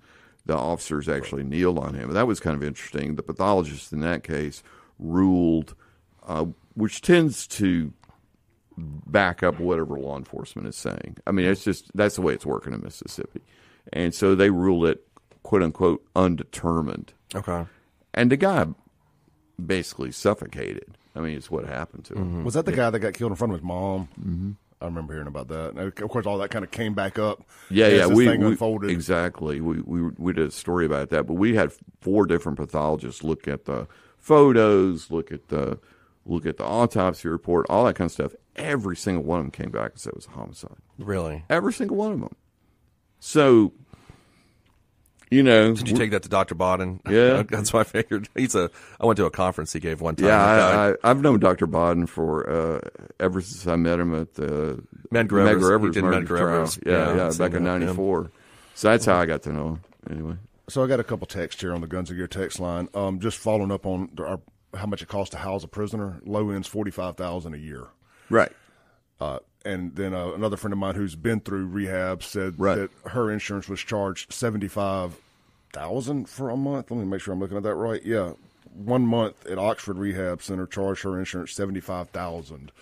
the officers actually kneeled on him. That was kind of interesting. The pathologist in that case ruled, uh, which tends to back up whatever law enforcement is saying. I mean, it's just that's the way it's working in Mississippi, and so they ruled it quote unquote undetermined Okay. and the guy basically suffocated. I mean, it's what happened to him. Was that the guy that got killed in front of his mom? Mm-hmm. I remember hearing about that. And of course, all that kind of came back up. Yeah, as yeah, this we, thing we- unfolded. exactly. We, we we did a story about that, but we had four different pathologists look at the photos, look at the look at the autopsy report, all that kind of stuff. Every single one of them came back and said it was a homicide. Really? Every single one of them. So, you know, Did you take that to Dr. Baden? Yeah. That's what I figured. He's a. I went to a conference he gave one time. Yeah, I, I, I've known Dr. Baden for uh, ever since I met him at the Medgar Evers. Medgar He Evers did trial. Yeah, Yeah, yeah, back in that, yeah. '94. So that's how I got to know him. Anyway, So I got a couple texts here on the Guns of Gear text line. Um, just following up on our, how much it costs to house a prisoner. Low end's forty five thousand a year. right. Uh, and then uh, another friend of mine who's been through rehab said Right. that her insurance was charged seventy five thousand for a month. Let me make sure I'm looking at that right. Yeah, one month at Oxford Rehab Center charged her insurance seventy five thousand.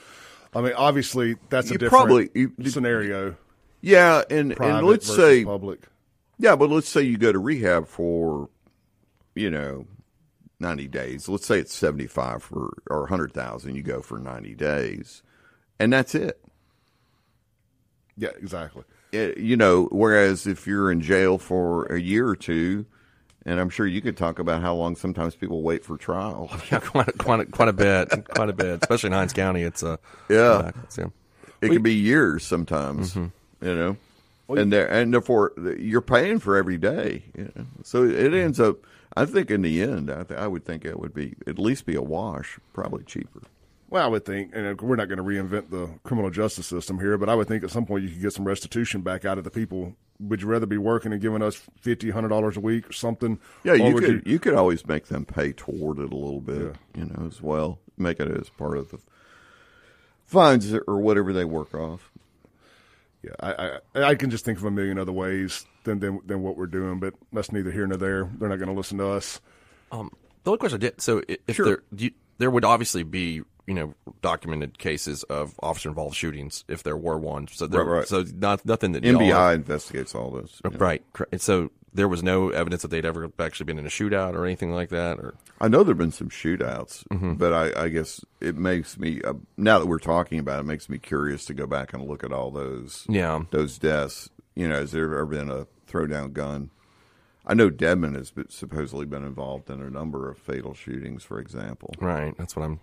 I mean, obviously that's a You different probably- you- scenario. Yeah, and and let's say public. yeah, but let's say you go to rehab for, you know, ninety days. Let's say it's seventy five for or hundred thousand. You go for ninety days, and that's it. Yeah, exactly. it, you know, whereas if you're in jail for a year or two, and I'm sure you could talk about how long sometimes people wait for trial. Yeah, quite a, quite a, quite a bit, quite a bit, especially in Hinds County. It's uh, Yeah. yeah. It can be years sometimes, you know, and there and therefore you're paying for every day. You know? So it ends up. I think in the end, I, th- I would think it would be at least be a wash, probably cheaper. Well, I would think, and uh, we're not going to reinvent the criminal justice system here, but I would think at some point you could get some restitution back out of the people. Would you rather be working and giving us fifty, hundred dollars a week or something? Yeah, you could you, could always make them pay toward it a little bit, you know, as well. Make it as part of the fines or whatever they work off. Yeah, I, I I can just think of a million other ways than than, than what we're doing, but that's neither here nor there. They're not going to listen to us. Um, the only question I did so if Sure. there there would obviously be you know documented cases of officer involved shootings if there were one. So there, Right, right. so not nothing that MBI investigates all this. know. right? And so there was no evidence that they'd ever actually been in a shootout or anything like that. Or I know there've been some shootouts, Mm-hmm. but I, I guess it makes me uh, now that we're talking about it, it makes me curious to go back and look at all those yeah, those deaths. You know, has there ever been a throwdown gun? I know Dedmon has been, supposedly been involved in a number of fatal shootings, for example. Right. That's what I'm.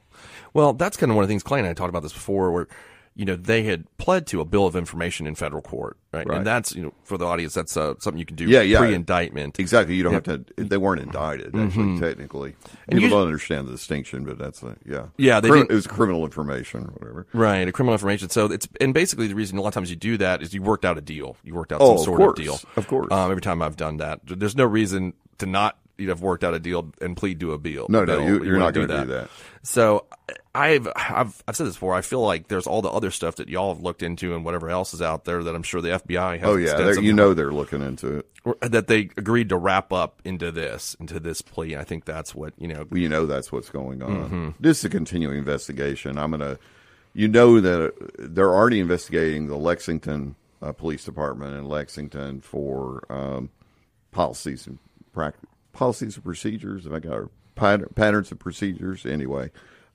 Well, that's kind of one of the things Clay and I talked about this before, where you know they had pled to a bill of information in federal court, right? Right. And that's you know for the audience, that's uh, something you can do Yeah, yeah. pre-indictment. Exactly. You don't have to. They weren't indicted, actually, technically. Mm-hmm. And People you- don't understand the distinction, but that's a yeah. Yeah, they didn't- it was criminal information or whatever. Right, a criminal information. So it's and basically the reason a lot of times you do that is you worked out a deal. You worked out Oh, some of sort course. of deal. Of course. Um, every time I've done that, there's no reason to not you know, have worked out a deal and plead to a deal. No, no, you, you're not going to do that. So I've I've I've said this before. I feel like there's all the other stuff that y'all have looked into and whatever else is out there that I'm sure the FBI has. Oh yeah, you know they're looking into it. that they agreed to wrap up into this into this plea. I think that's what you know. you know that's what's going on. Mm-hmm. This is a continuing investigation. I'm gonna, you know that they're already investigating the Lexington uh, Police Department in Lexington for um, policies and prac- policies and procedures. If I got pattern, patterns and procedures, anyway.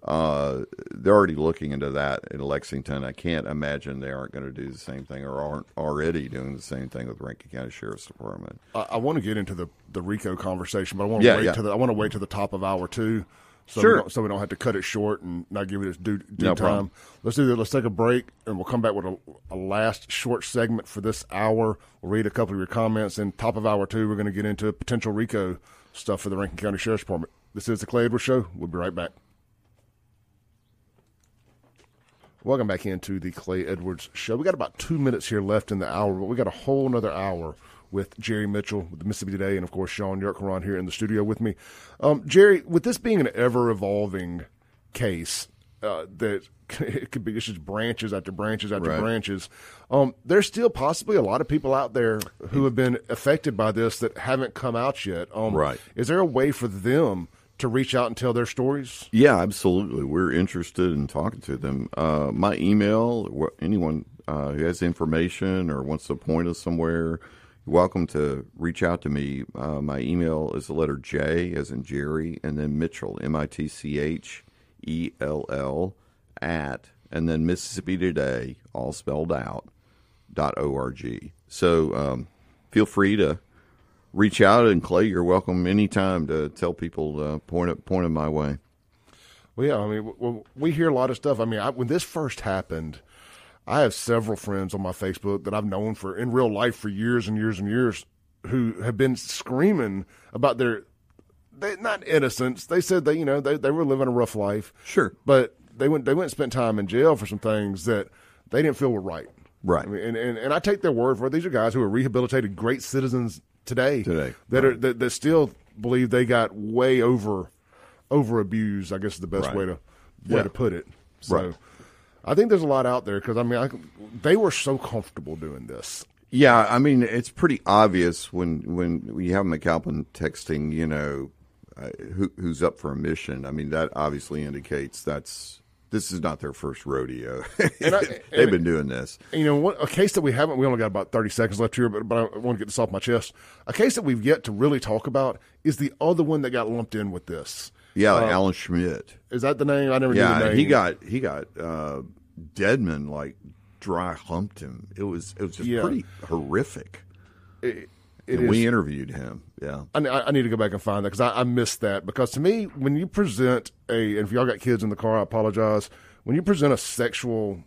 Uh, they're already looking into that in Lexington. I can't imagine they aren't going to do the same thing or aren't already doing the same thing with Rankin County Sheriff's Department. I, I want to get into the the RICO conversation, but I want to Yeah, wait yeah. to the I want to wait to the top of hour two, so Sure. we don't, so we don't have to cut it short and not give it its due, due No time. problem. Let's do that. Let's take a break, and we'll come back with a, a last short segment for this hour. We'll read a couple of your comments, and top of hour two, we're going to get into potential RICO stuff for the Rankin County Sheriff's Department. This is the Clay Edwards Show. We'll be right back. Welcome back into the Clay Edwards Show. We got about two minutes here left in the hour, but we got a whole another hour with Jerry Mitchell with the Mississippi Today, and of course Shaun Yurtkuran here in the studio with me. Um, Jerry, with this being an ever evolving case uh, that it could be it's just branches after branches after Right. branches, um, there's still possibly a lot of people out there who have been affected by this that haven't come out yet. Um, Right. Is there a way for them to reach out and tell their stories? Yeah, absolutely. We're interested in talking to them. Uh, my email, anyone uh, who has information or wants to point us somewhere, you're welcome to reach out to me. Uh, my email is the letter J, as in Jerry, and then Mitchell, M I T C H E L L, at, and then Mississippi Today, all spelled out, dot org. So um, feel free to reach out, and Clay, you're welcome anytime to tell people, uh, point, it, point them my way. Well, yeah, I mean, we hear a lot of stuff. I mean, I, when this first happened, I have several friends on my Facebook that I've known for in real life for years and years and years who have been screaming about their they not innocence. They said they you know they they were living a rough life, Sure. but they went they went and spent time in jail for some things that they didn't feel were right. Right. I mean, and, and, and I take their word for it. These are guys who are rehabilitated great citizens today. Today, That are that, that still believe they got way over over abused, I guess is the best Right. way to way Yeah. to put it. So Right. I think there's a lot out there because I mean I, they were so comfortable doing this. Yeah, I mean it's pretty obvious when when you have McAlpin texting, you know, uh, who, who's up for a mission. I mean that obviously indicates that's this is not their first rodeo. And I- They've been doing this. You know, what, a case that we haven't, we only got about 30 seconds left here, but, but I want to get this off my chest. A case that we've yet to really talk about is the other one that got lumped in with this. Yeah, Alan Schmidt. Is that the name? I never knew the Yeah, name. he got he got uh, Dedmon like dry humped him. It was it was just Yeah. pretty horrific. It and is- we interviewed him. Yeah. I, I need to go back and find that because I, I missed that. Because to me, when you present a, and if y'all got kids in the car, I apologize. When you present a sexual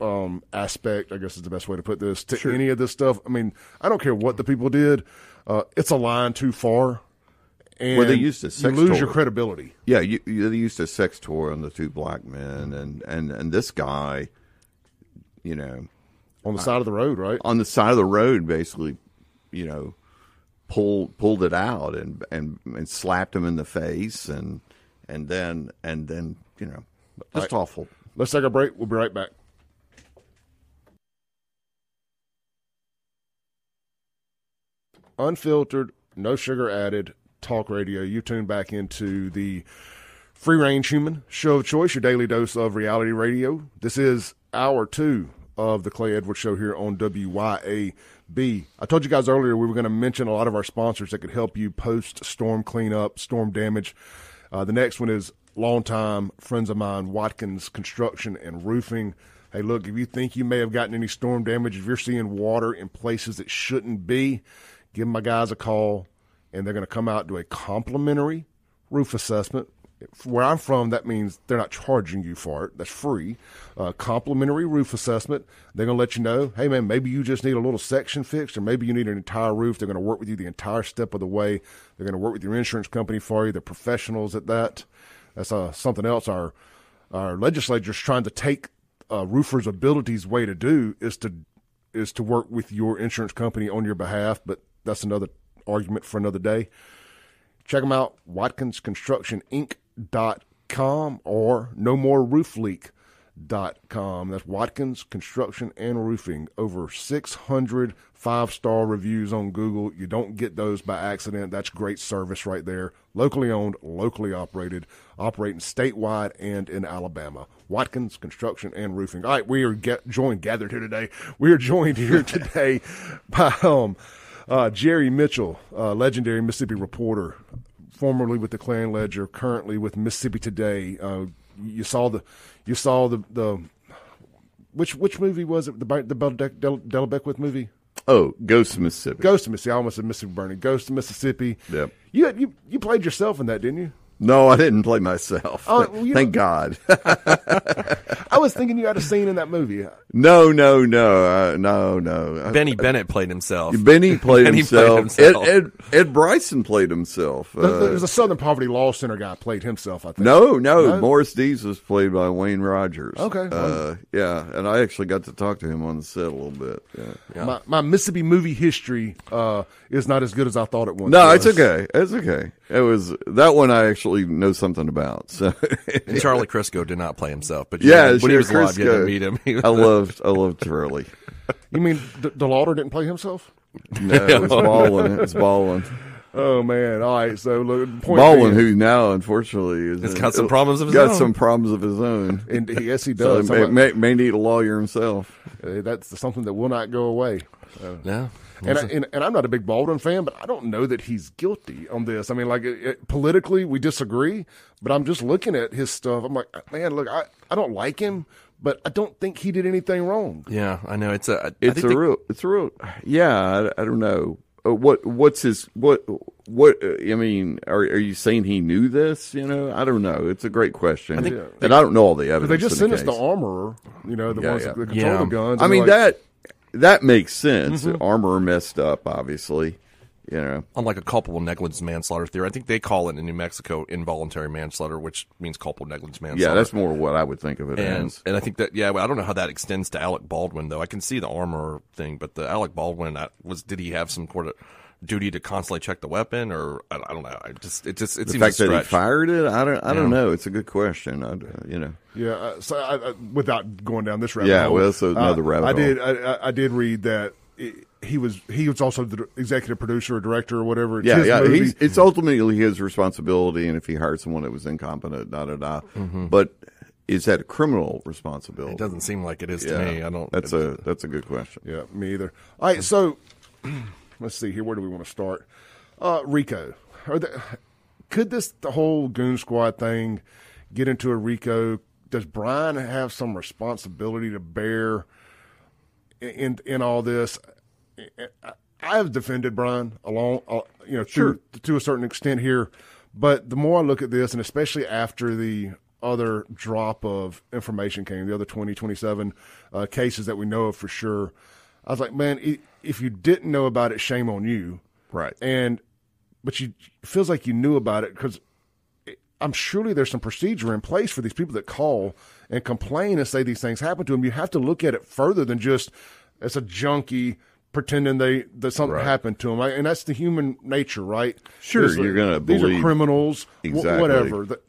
um, aspect, I guess is the best way to put this, to any of this stuff, I mean, I don't care what the people did, uh, it's a line too far. And Well, they used you sex lose toy. your credibility. Yeah, you, you, they used a sex toy on the two black men, and and and this guy, you know, On the side of the road, right? on the side of the road, basically, you know, pulled pulled it out and and and slapped him in the face, and and then and then you know, just awful. Let's take a break. We'll be right back. Unfiltered, no sugar added talk radio. You tune back into the free range human show of choice, your daily dose of reality radio. This is hour two of the Clay Edwards Show here on WYAB. I told you guys earlier we were going to mention a lot of our sponsors that could help you post storm cleanup, storm damage. Uh, the next one is longtime friends of mine, Watkins Construction and Roofing. Hey, look, if you think you may have gotten any storm damage, if you're seeing water in places that shouldn't be, give my guys a call, and they're going to come out do a complimentary roof assessment. Where I'm from, that means they're not charging you for it. That's free. Uh, complimentary roof assessment. They're going to let you know, hey, man, maybe you just need a little section fixed, or maybe you need an entire roof. They're going to work with you the entire step of the way. They're going to work with your insurance company for you. They're professionals at that. That's uh, something else our our legislature's trying to take uh, roofers' abilities way to do is to is to work with your insurance company on your behalf. But that's another argument for another day. Check them out, WatkinsConstructionInc.com or No More Roof Leak. Dot com. That's Watkins Construction and Roofing. Over 600 five star reviews on Google. You don't get those by accident. That's great service right there. Locally owned, locally operated, operating statewide and in Alabama. Watkins Construction and Roofing. All right, we are get, joined, gathered here today. We are joined here today by um, uh, Jerry Mitchell, uh, legendary Mississippi reporter, formerly with the Clarion Ledger, currently with Mississippi Today. Uh, you saw the, you saw the the, which which movie was it? The the Bell Del, movie. Oh, Ghost of Mississippi. Ghost of Mississippi. I almost said Mississippi Burning. Ghost of Mississippi. Yep. You you you played yourself in that, didn't you? No, I didn't play myself. Oh, well, Thank know- God. I was thinking you had a scene in that movie. no, no, no, uh, no, no. Benny Bennett played himself. Benny played Benny played himself. himself. Ed, Ed, Ed Bryson played himself. There- Uh, There's a Southern Poverty Law Center guy played himself. I think. no, no, No? Morris Dees was played by Wayne Rogers. Okay. Uh, yeah, and I actually got to talk to him on the set a little bit. Yeah. My, my Mississippi movie history uh, is not as good as I thought it was. No, it's okay. It's okay. It was that one I actually know something about. So And Charlie Crisco did not play himself, but yeah, when he was Sherry alive, you had to Crisco. meet him. I loved, I loved Charlie. You mean D- DeLaughter didn't play himself? No, it was Baldwin. It was Baldwin. Oh man! All right. So look, point Baldwin, being- who now unfortunately is Has got some problems of his got own. some problems of his own. and yes, he So does. may, may, may need a lawyer himself. Uh, that's something that will not go away. yeah. And, I, and and I'm not a big Baldwin fan, but I don't know that he's guilty on this. I mean, like it, it- politically, we disagree, but I'm just looking at his stuff. I'm like, man, look, I, I don't like him, but I don't think he did anything wrong. Yeah, I know. It's a. I It's a they- real. It's a real. Yeah, I, I don't know. Uh, what what's his what what uh, I mean? Are are you saying he knew this? You know, I don't know. It's a great question, I think and I don't know all the evidence. they just in sent us the armorer, you know, the Yeah, ones yeah. that control Yeah. the guns. I mean like, that that makes sense. Mm-hmm. Armor messed up, obviously. You know, unlike a culpable negligence manslaughter theory, I think they call it in New Mexico involuntary manslaughter, which means culpable negligence manslaughter. yeah, that's more what I would think of it and as. and I think that yeah, I don't know how that extends to Alec Baldwin though. I can see the armor thing, but the Alec Baldwin I, was did he have some sort of duty to constantly check the weapon, or I, I don't know. I just it just it The seems fact that he fired it, I don't, I don't know. It's a good question. I, you know, Yeah, uh, so I, I, without going down this rabbit Yeah, hole, well, that's another uh, rabbit I hole. did. I, I- I did read that it, he was he was also the executive producer or director or whatever. It's yeah, his yeah. movie. He's, it's ultimately his responsibility, and if he hired someone that was incompetent, da da da. Mm-hmm. But is that a criminal responsibility? It doesn't seem like it is yeah, to me. I don't. That's a that's a good question. yeah, me either. All right, so let's see here. Where do we want to start? Uh, Rico, could this the whole Goon Squad thing get into a Rico? Does Brian have some responsibility to bear in in all this? I have defended Brian along, uh, you know, Sure. to, to a certain extent here, but the more I look at this, and especially after the other drop of information came, the other 20, 27 uh, cases that we know of for sure, I was like, man, i if you didn't know about it, shame on you. Right. And but you it feels like you knew about it because I'm surely there's some procedure in place for these people that call and complain and say these things happen to them. You have to look at it further than just as a junkie pretending they that something Right. happened to them, and that's the human nature, right? Sure, This- you're gonna these are believe- criminals, wh- Exactly. whatever. The-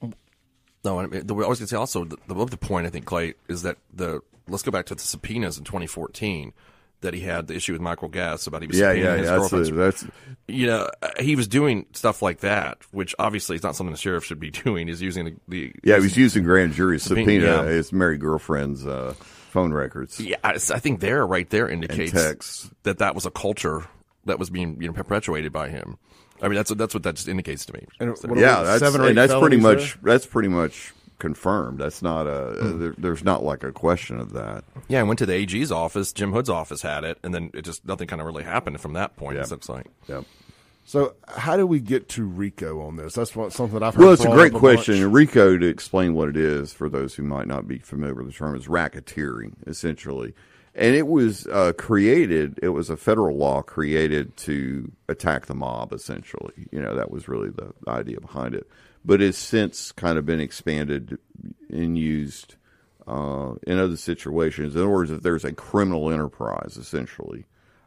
No, I, mean, the, I was going to say also the, the, the point I think Clay is that the let's go back to the subpoenas in 2014 that he had the issue with Michael Gass about he was Yeah, subpoenaing yeah, his yeah. That's, girlfriend's the, that's you know, he was doing stuff like that, which obviously is not something the sheriff should be doing. Is using the, the yeah. He was using grand jury subpoena yeah. his married girlfriend's uh, phone records. yeah. I I think there, right there, indicates texts. that that was a culture that was being you know perpetuated by him. I mean, that's that's what that just indicates to me. And So- Yeah, that's seven or and that's pretty felonies much that's pretty much confirmed. That's not a Hmm. there, there's not like a question of that. yeah, I went to the AG's office. Jim Hood's office had it, and then it just nothing kind of really happened from that point. Yeah. It looks like. Yeah. So, how do we get to RICO on this? That's what, something I've heard. Well, it's a great up question. bunch. Rico, to explain what it is for those who might not be familiar with the term, is racketeering, essentially. And it was uh, created, it was a federal law created to attack the mob, essentially. You know, that was really the idea behind it. But has since kind of been expanded and used uh, in other situations. In other words, if there's a criminal enterprise, essentially,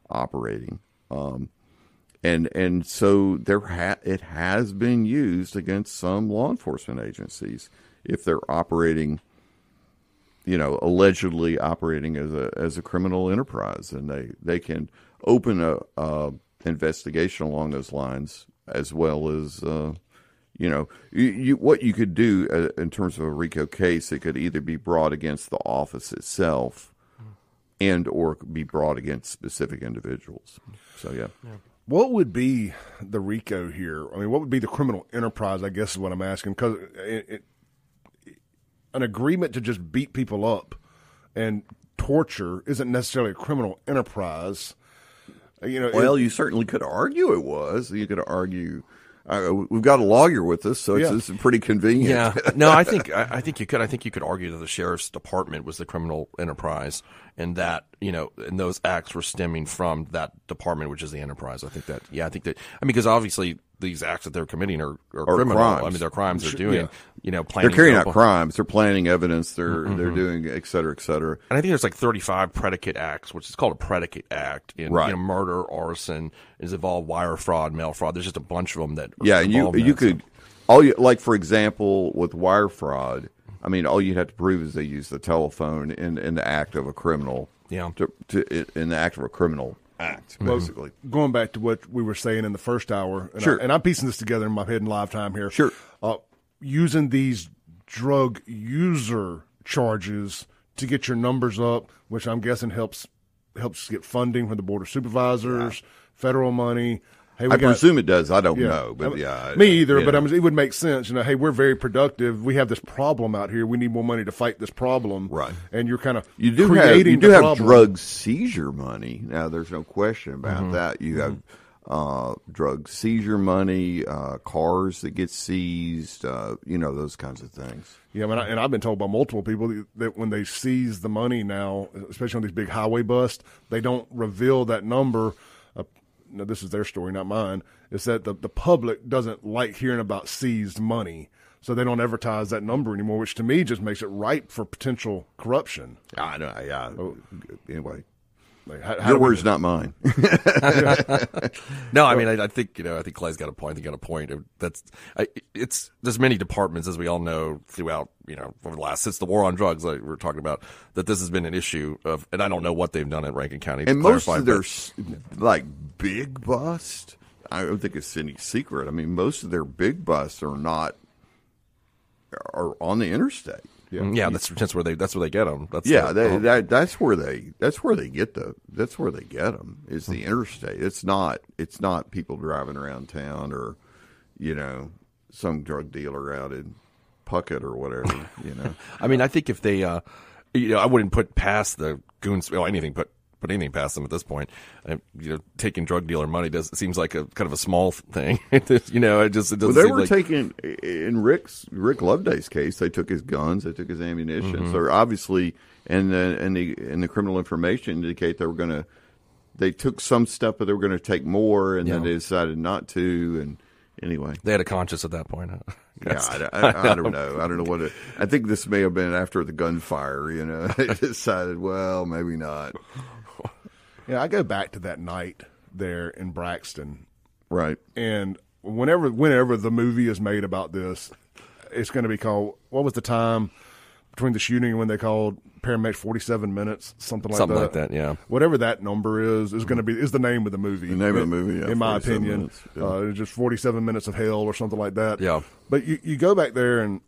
operating. Um, and and so there ha- it has been used against some law enforcement agencies if they're operating you know allegedly operating as a as a criminal enterprise and they they can open a, a investigation along those lines as well as uh, you know you, you what you could do uh, in terms of a RICO case it could either be brought against the office itself and or be brought against specific individuals so yeah. What would be the RICO here? I mean, what would be the criminal enterprise? I guess is what I'm asking because it, it, an agreement to just beat people up and torture isn't necessarily a criminal enterprise. You know, it- Well, you certainly could argue it was. You could argue. Uh, we've got a lawyer with us, so it's, Yeah. it's pretty convenient. Yeah, no, I think I, I think you could. I think you could argue that the sheriff's department was the criminal enterprise, and that you know, and those acts were stemming from that department, which is the enterprise. I think that. Yeah, I think that. I mean, because obviously these acts that they're committing are, are, criminal. crimes. I mean, they're crimes they're doing. yeah. You know, they're carrying out crimes. They're planning evidence. They're mm-hmm, they're mm-hmm. doing et cetera, et cetera. And I think there's like 35 predicate acts, which is called a predicate act in Right. you know, murder, arson, is involved wire fraud, mail fraud. There's just a bunch of them that. Are Yeah, and you you could all you like for example with wire fraud. I mean, all you'd have to prove is they use the telephone in in the act of a criminal. Yeah. To, to in the act of a criminal act, basically. going back to what we were saying in the first hour, and, Sure. I, and I'm piecing this together in my head in live time here. Sure. Uh, using these drug user charges to get your numbers up, which I'm guessing helps helps get funding from the board of supervisors, federal money. Hey, I got, presume it does. I don't yeah. know, but yeah, me either. you But know. I mean, it would make sense. You know, hey, we're very productive. We have this problem out here. We need more money to fight this problem. Right. And you're kind of You do have you do have problem. drug seizure money. Now, there's no question about Mm-hmm. that. You have uh, drug seizure money, uh, cars that get seized, uh, you know those kinds of things. Yeah, I mean, I- and I've been told by multiple people that when they seize the money now, especially on these big highway busts, they don't reveal that number. No, this is their story, not mine. Is that the the public doesn't like hearing about seized money, so they don't advertise that number anymore, which to me just makes it ripe for potential corruption. I know. Yeah. Oh, anyway, Like, how, how your words, not mine. No, I mean, I, I think you know, I think Clay's got a point. He got a point. That's I, it's there's many departments, as we all know, throughout you know over the last since the war on drugs, like we are talking about, that this has been an issue of, and I don't know what they've done in Rankin County. to and most clarify, of their but- like big bust. I don't think it's any secret. I mean, most of their big busts are not are on the interstate. Mm, yeah, that's that's where they that's where they get them. That's Yeah, the- they, uh, that that's where they that's where they get the that's where they get them is the interstate. It's not it's not people driving around town or you know some drug dealer out in Puckett or whatever. You know, I mean, I think if they, uh, you know, I wouldn't put past the goons, well, anything, put put anything past them at this point. Uh, you know, taking drug dealer money does seems like a kind of a small thing. you know, it just it doesn't. they were like, taking in Rick's Rick Loveday's case. They took his guns, they took his ammunition. Mm-hmm. So obviously, and the and the and the criminal information indicate they were going to. They took some stuff, but they were going to take more, and then they decided not to, and anyway, They had a conscience at that point. Huh? yeah, I, I, I don't know. I don't know what. It, I think this may have been after the gunfire. You know, they decided, well, maybe not. Yeah, I go back to that night there in Braxton, Right. and whenever whenever the movie is made about this, it's going to be called. What was the time between the shooting and when they called paramedics? Forty seven minutes, something like Something that. Something like that, yeah. Whatever that number is, is going to be is the name of the movie. The name of the movie, yeah, in my opinion, minutes, yeah. uh, it's just forty seven minutes of hell or something like that. Yeah. But you you go back there and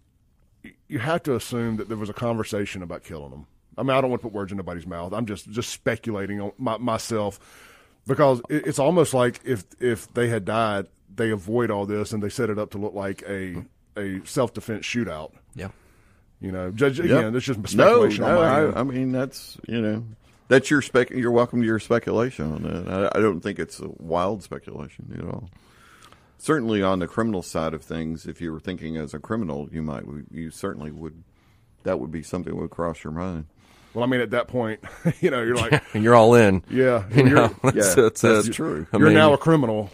you have to assume that there was a conversation about killing them. I mean, I don't want to put words in anybody's mouth. I'm just just speculating on my, myself because it, it's almost like if if they had died, they avoid all this and they set it up to look like a a self defense shootout. Yeah. You know, judge Yep. again. It's just No, speculation. on no. my. I, I mean, that's you know, that's your spec. You're welcome to your speculation on that. I, I don't think it's a wild speculation at all. Certainly, on the criminal side of things, if you were thinking as a criminal, you might, you certainly would. That would be something that would cross your mind. Well, I mean, at that point, you know, you're like, And you're all in. yeah, You you're, know, that's, yeah, that's, that's it. true. I you're mean, now a criminal.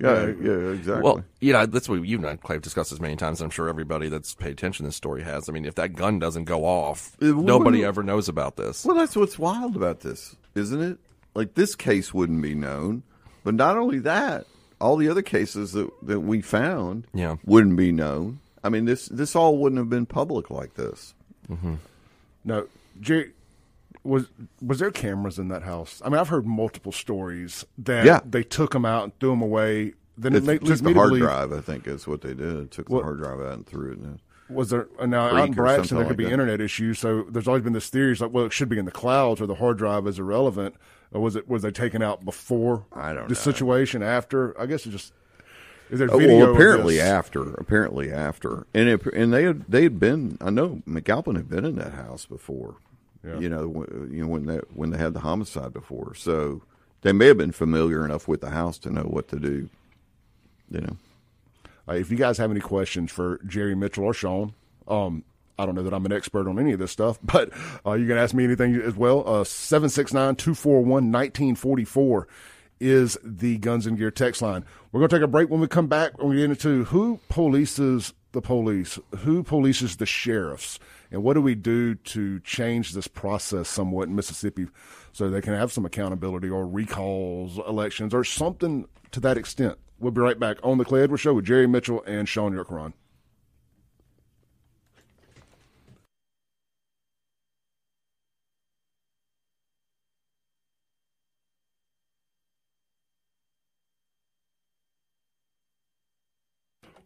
Yeah, Yeah. yeah, exactly. Well, you know, that's what you and I, Clay, have discussed this many times. I'm sure everybody that's paid attention to this story has. I mean, if that gun doesn't go off, It nobody ever knows about this. Well, that's what's wild about this, isn't it? Like this case wouldn't be known, but not only that, all the other cases that that we found Yeah. wouldn't be known. I mean, this this all wouldn't have been public like this. Mm-hmm. No, Jerry, was was there cameras in that house? I mean, I've heard multiple stories that Yeah. they took them out and threw them away. Then It it took the hard believe- drive, I think, is what they did. Took the hard drive out and threw it in. Was there uh, now out in Braxton? There could like be that. internet issues, so there's always been this theory. It's like, well, it should be in the clouds, or the hard drive is irrelevant. Or was it was they taken out before I don't the situation? After? I guess it just is there Uh, video? well, apparently after, apparently after, and it, and they had they had been. I know McAlpin had been in that house before. Yeah. You know, when, you know when they when they had the homicide before, so they may have been familiar enough with the house to know what to do. You know, Uh, if you guys have any questions for Jerry Mitchell or Shaun, um, I don't know that I'm an expert on any of this stuff, but uh, you can ask me anything as well. Uh, 769 241 1944 is the Guns and Gear text line. We're going to take a break when we come back. We're going to get into who polices the police, who polices the sheriffs, and what do we do to change this process somewhat in Mississippi so they can have some accountability or recalls, elections, or something to that extent. We'll be right back on the Clay Edwards Show with Jerry Mitchell and Shaun Yurtkuran.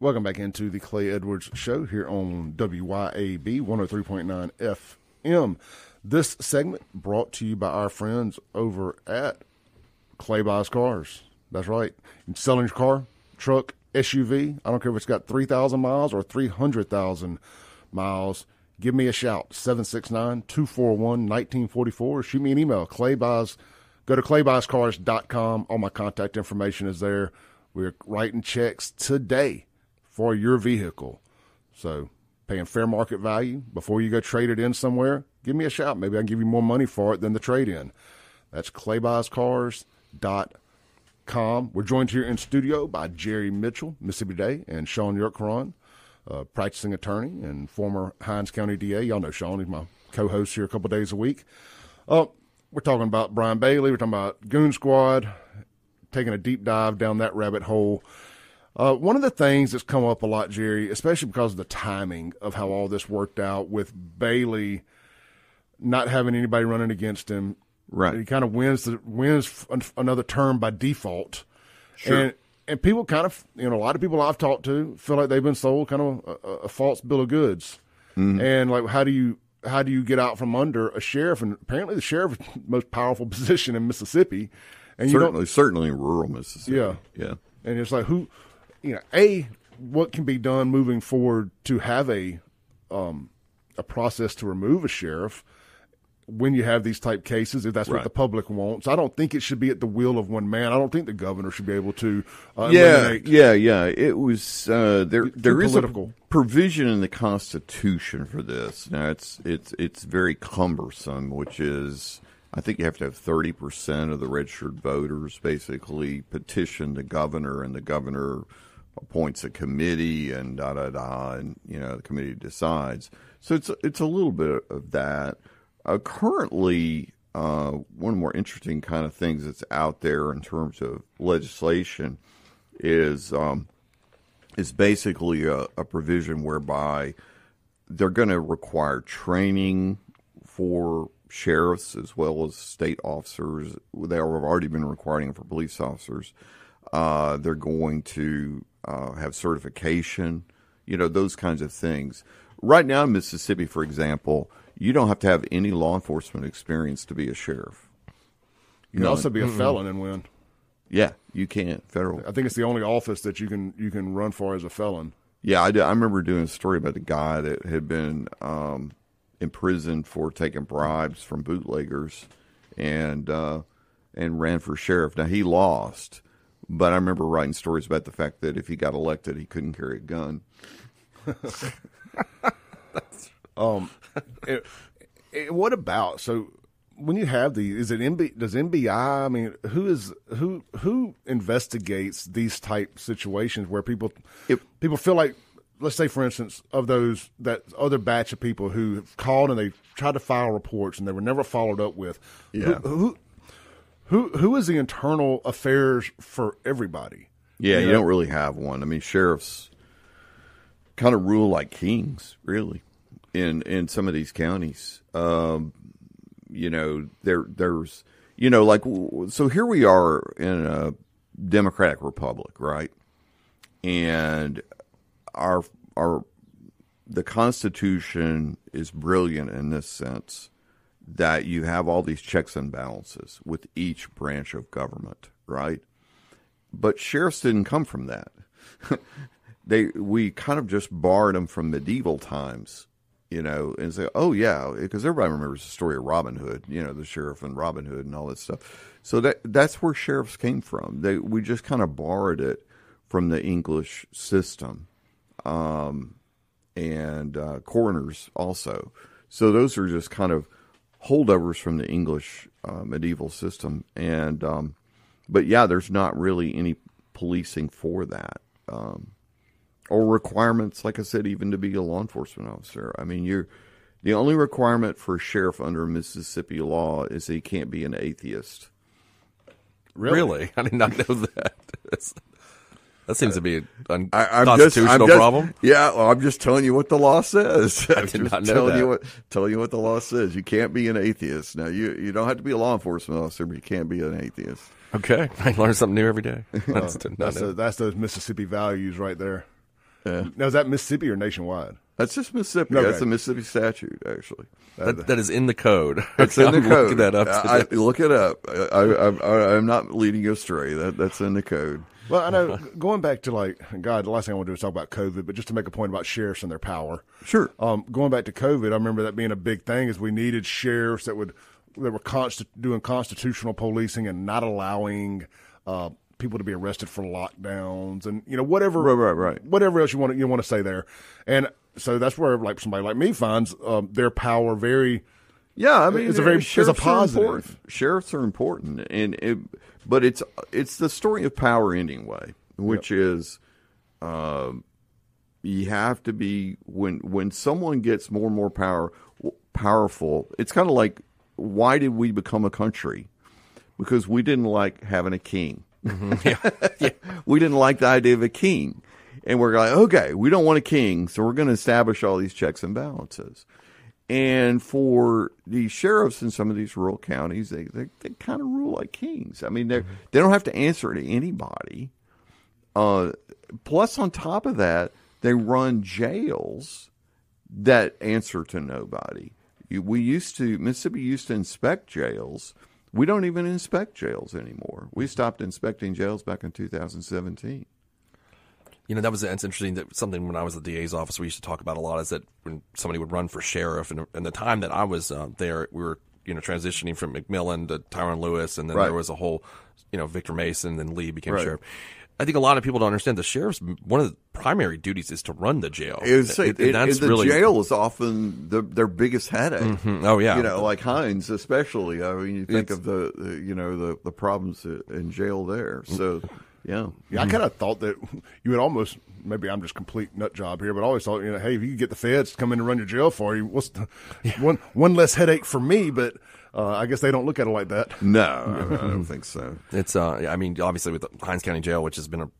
Welcome back into the Clay Edwards Show here on WYAB 103.9 FM. This segment brought to you by our friends over at Clay Buys Cars. That's right. Selling your car, truck, SUV. I don't care if it's got 3,000 miles or 300,000 miles. Give me a shout. 769 241 1944. Shoot me an email. Clay Buys. Go to claybuyscars.com. All my contact information is there. We're writing checks today for your vehicle. So paying fair market value before you go trade it in somewhere. Give me a shout. Maybe I can give you more money for it than the trade in. That's claybuyscars.com. We're joined here in studio by Jerry Mitchell, Mississippi Day, and Shaun Yurtkuran, uh, practicing attorney and former Hinds County DA. Y'all know Shaun. He's my co-host here a couple days a week. Uh, we're talking about Brian Bailey. We're talking about Goon Squad, taking a deep dive down that rabbit hole. Uh, one of the things that's come up a lot, Jerry, especially because of the timing of how all this worked out with Bailey not having anybody running against him. Right. He kind of wins the wins another term by default. And and people kind of you know a lot of people I've talked to feel like they've been sold kind of a, a, false bill of goods. And like how do you how do you get out from under a sheriff? And apparently the sheriff is the most powerful position in Mississippi. And you certainly, certainly in rural Mississippi. Yeah. yeah. and it's like who, you know, a what can be done moving forward to have a um, a process to remove a sheriff when you have these type cases, if that's what the public wants. I don't think it should be at the will of one man. I don't think the governor should be able to uh, yeah, yeah, yeah. It was uh, there. There is political. a provision in the Constitution for this. Now it's it's it's very cumbersome, which is I think you have to have thirty percent of the registered voters basically petition the governor, and the governor appoints a committee and da da da, and you know the committee decides. So it's it's a little bit of that. Uh, currently, uh, one of the more interesting kind of things that's out there in terms of legislation is um, is basically a, a provision whereby they're going to require training for sheriffs as well as state officers. They have already been requiring for police officers. Uh, they're going to uh, have certification, you know, those kinds of things. Right now in Mississippi, for example, you don't have to have any law enforcement experience to be a sheriff. You can also be a felon and win. Yeah, you can't. Federal. I think it's the only office that you can you can run for as a felon. Yeah, I, do. I remember doing a story about a guy that had been um, imprisoned for taking bribes from bootleggers, and uh, and ran for sheriff. Now he lost, but I remember writing stories about the fact that if he got elected, he couldn't carry a gun. Um, it, it, what about so when you have the Is it MB, does MBI? I mean, who is who who investigates these type situations where people people feel like let's say for instance of those that other batch of people who called and they tried to file reports and they were never followed up with. Yeah. Who who who, who is the internal affairs for everybody? Yeah, you know? don't really have one. I mean, sheriffs kind of rule like kings, really, in in some of these counties. Um, you know, there there's you know like so here we are in a democratic republic, right? And our our the Constitution is brilliant in this sense that you have all these checks and balances with each branch of government, right? But sheriffs didn't come from that. they we kind of just borrowed them from medieval times, you know, and say, oh yeah, because everybody remembers the story of Robin Hood, you know, the sheriff and Robin Hood and all that stuff. So that that's where sheriffs came from. They we just kind of borrowed it from the English system um, and uh, coroners also. So those are just kind of holdovers from the English uh, medieval system, and um, but yeah, there's not really any policing for that um, or requirements. Like I said, even to be a law enforcement officer. I mean, you're the only requirement for a sheriff under Mississippi law is he can't be an atheist. Really? I did not know that. That's- that seems to be an I, I'm unconstitutional just, I'm just- problem. Yeah, well, I'm just telling you what the law says. I am did just not know telling that. you what telling you what the law says. You can't be an atheist. Now you you don't have to be a law enforcement officer, but you can't be an atheist. Okay, I learn something new every day. That's, did not That's know. the, that's those Mississippi values right there. Yeah. Now is that Mississippi or nationwide? That's just Mississippi. Okay. That's a Mississippi statute, actually. that, that is in the code. It's in the I'm code. looking that up. I, I- look it up. I, I, I, I'm not leading you astray. That that's in the code. Well, I know going back to like God, the last thing I want to do is talk about COVID, but just to make a point about sheriffs and their power. Sure. Um, going back to COVID, I remember that being a big thing is we needed sheriffs that would that were consti- doing constitutional policing and not allowing uh, people to be arrested for lockdowns and you know whatever Right, right, right. whatever else you want to, you want to say there. And so that's where like somebody like me finds um, their power very Yeah, I mean, It's a very- it's a sheriffs are positive. Sheriffs are important, and it, but it's it's the story of power anyway, which is, um, you have to be when when someone gets more and more power powerful. It's kind of like why did we become a country? Because we didn't like having a king. we didn't like the idea of a king. And we're like, okay, we don't want a king, so we're going to establish all these checks and balances. And for the sheriffs in some of these rural counties, they, they, they kind of rule like kings. I mean, they they don't have to answer to anybody. Uh, plus, on top of that, they run jails that answer to nobody. We used to Mississippi used to inspect jails. We don't even inspect jails anymore. We stopped inspecting jails back in 2017. You know, that was that's interesting. That something when I was at the DA's office, we used to talk about a lot. Is that when somebody would run for sheriff, and, and the time that I was uh, there, we were you know transitioning from McMillin to Tyrone Lewis, and then Right. there was a whole you know Victor Mason, then Lee became Right. sheriff. I think a lot of people don't understand the sheriff's one of the primary duties is to run the jail. It's, It- it, and that's the really jail is often the, their biggest headache. Mhm. Oh yeah, You know, like Hinds, especially. I mean, you think It's- of the, the you know the the problems in jail there. So Yeah. Yeah, I kind of thought that you would almost maybe I'm just complete nut job here, but I always thought you know, hey, if you could get the feds to come in and run your jail for you, what's the, one one less headache for me? But uh, I guess they don't look at it like that. No, I, I don't think so. It's uh, I mean, obviously with the Hinds County Jail, which has been a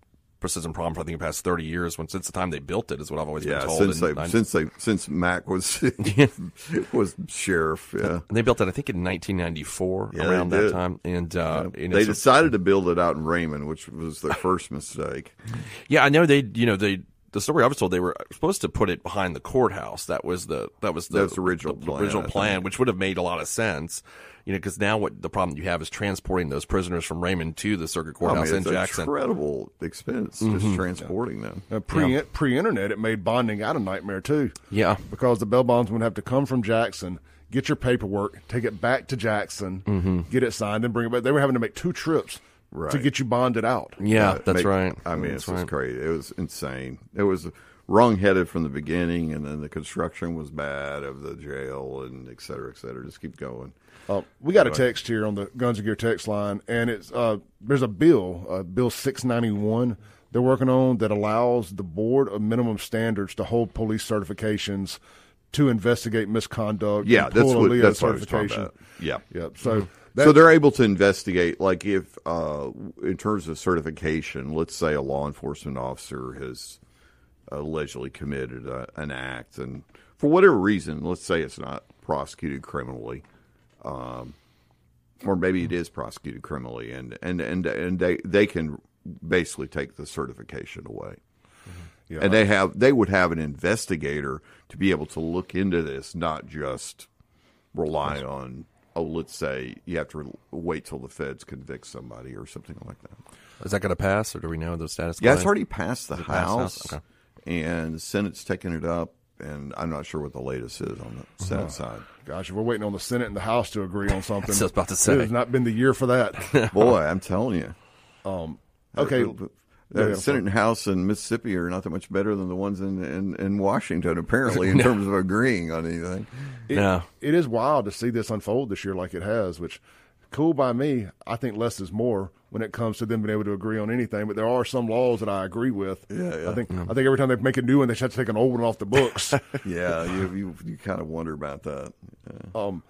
persistent problem for I think the past thirty years. When since the time they built it, is what I've always Yeah, been told. since they I- since they since Mac was was sheriff. Yeah, and they built it, I think, in 1994, Yeah, around that time. And, uh, and they decided to build it out in Raymond, which was their first mistake. Yeah, I know they. You know, they. The story I was told they were supposed to put it behind the courthouse. That was the that was the, That's the original the, plan, original plan, which would have made a lot of sense. You know, because now what the problem you have is transporting those prisoners from Raymond to the circuit I courthouse mean, in it's Jackson. incredible expense just transporting them. Uh, pre pre internet, it made bonding out a nightmare too. Yeah. because the bail bonds would have to come from Jackson, get your paperwork, take it back to Jackson, get it signed, and bring it back. They were having to make two trips to get you bonded out. yeah, Uh, that's make- right. I mean, that's it's right. crazy. It was insane. It was wrong-headed from the beginning, and then the construction was bad of the jail, and et cetera, et cetera. Just keep going. Uh, we got a text here on the Guns and Gear text line, and it's uh, there's a bill, uh, Bill 691, they're working on that allows the Board of Minimum Standards to hold police certifications to investigate misconduct. Yeah, and that's a what Leo that's what I was talking about. Yeah. Yep. So, so they're able to investigate, like if, uh, in terms of certification, let's say a law enforcement officer has allegedly committed a, an act, and for whatever reason, let's say it's not prosecuted criminally, um, or maybe it is prosecuted criminally, and and and and they they can basically take the certification away. yeah, And they have they would have an investigator to be able to look into this, not just rely on oh, let's say you have to re- wait till the feds convict somebody or something like that. Is that going to pass, or do we know the status? Yeah, it's already passed the it passed House, House? Okay. and the Senate's taking it up, and I'm not sure what the latest is on the uh-huh. Senate side. gosh, if we're waiting on the Senate and the House to agree on something. That's what I was about to It has not been the year for that. Boy, I'm telling you. Um, okay. The, Yeah. Senate and House in Mississippi are not that much better than the ones in, in, in Washington, apparently, in terms of agreeing on anything. it, No. it is wild to see this unfold this year like it has, which cool by me. I think less is more when it comes to them being able to agree on anything. But there are some laws that I agree with. Yeah, yeah. I think I think every time they make a new one, they should have to take an old one off the books. Yeah, you, you, you kind of wonder about that. Yeah. Um,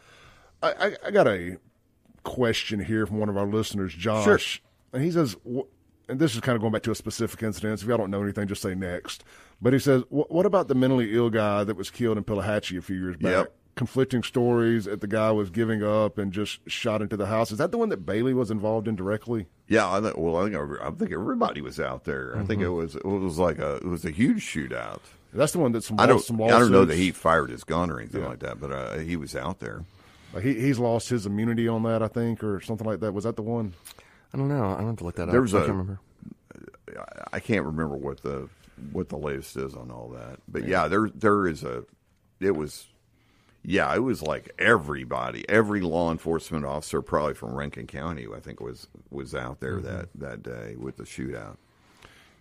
I, I, I got a question here from one of our listeners, Josh, Sure. and he says, wh- and this is kind of going back to a specific incident. If y'all don't know anything, just say next. But he says, what about the mentally ill guy that was killed in Pelahatchie a few years back? Yep. Conflicting stories that the guy was giving up and just shot into the house. Is that the one that Bailey was involved in directly? Yeah, I think, well, I think, I think everybody was out there. I think it was it was like a it was a huge shootout. That's the one that some, I don't some I don't know that he fired his gun or anything like that, but uh, he was out there. He he's lost his immunity on that, I think, or something like that. Was that the one? I don't know. I don't have to look that There up. was I a- can't remember. I can't remember what the what the latest is on all that, but yeah, there there is a it was yeah, it was like everybody, every law enforcement officer, probably from Rankin County, I think was was out there Mm-hmm. that that day with the shootout.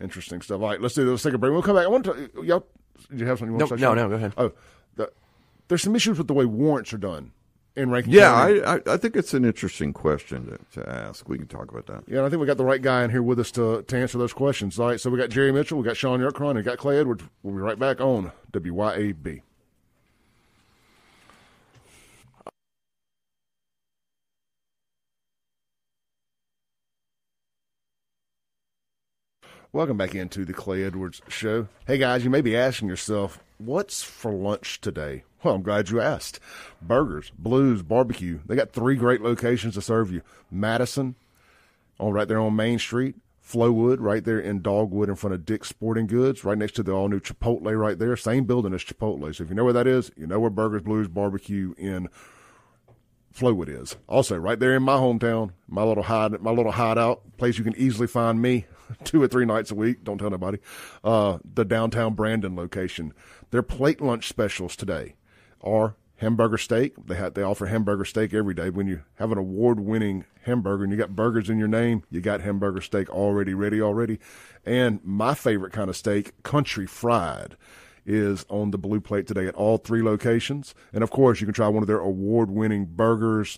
Interesting stuff. All right, let's do this. Let's take a break. We'll come back. I want to. Y'all, did you have something? You want No, to say, no, no, go ahead. Oh, the, there's some issues with the way warrants are done in Rankin Yeah. I, I I think it's an interesting question to, to ask. We can talk about that. yeah, and I think we got the right guy in here with us to, to answer those questions. All right, so we got Jerry Mitchell, we got Shaun Yurtkuran, and we got Clay Edwards. We'll be right back on WYAB. Welcome back into the Clay Edwards Show. Hey guys, you may be asking yourself, what's for lunch today? Well, I'm glad you asked. Burgers, Blues, Barbecue. They got three great locations to serve you. Madison, on right there on Main Street. Flowood, right there in Dogwood in front of Dick's Sporting Goods, right next to the all new Chipotle right there. Same building as Chipotle. So if you know where that is, you know where Burgers, Blues, Barbecue in Flowood is. Also, right there in my hometown, my little hide, my little hideout place you can easily find me two or three nights a week. Don't tell nobody. Uh, the downtown Brandon location. Their plate lunch specials today are hamburger steak. They have, they offer hamburger steak every day. When you have an award winning hamburger and you got burgers in your name, you got hamburger steak already ready already. And my favorite kind of steak, country fried is on the blue plate today at all three locations. And of course, you can try one of their award winning burgers,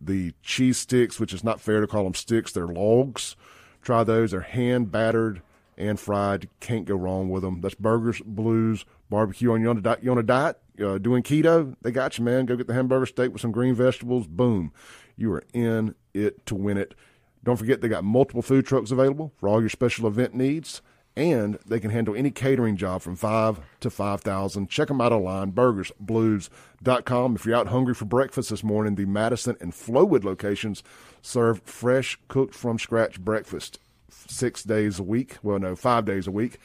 the cheese sticks, which is not fair to call them sticks, they're logs. Try those. They're hand battered and fried. Can't go wrong with them. That's Burgers, Blues, Barbecue. On you on a diet? Uh, doing keto? They got you, man. Go get the hamburger steak with some green vegetables. Boom, you are in it to win it. Don't forget they got multiple food trucks available for all your special event needs, and they can handle any catering job from five to five thousand. Check them out online, burgersblues.com. If you're out hungry for breakfast this morning, the Madison and Flowood locations serve fresh, cooked from scratch breakfast six days a week. Well, no, five days a week,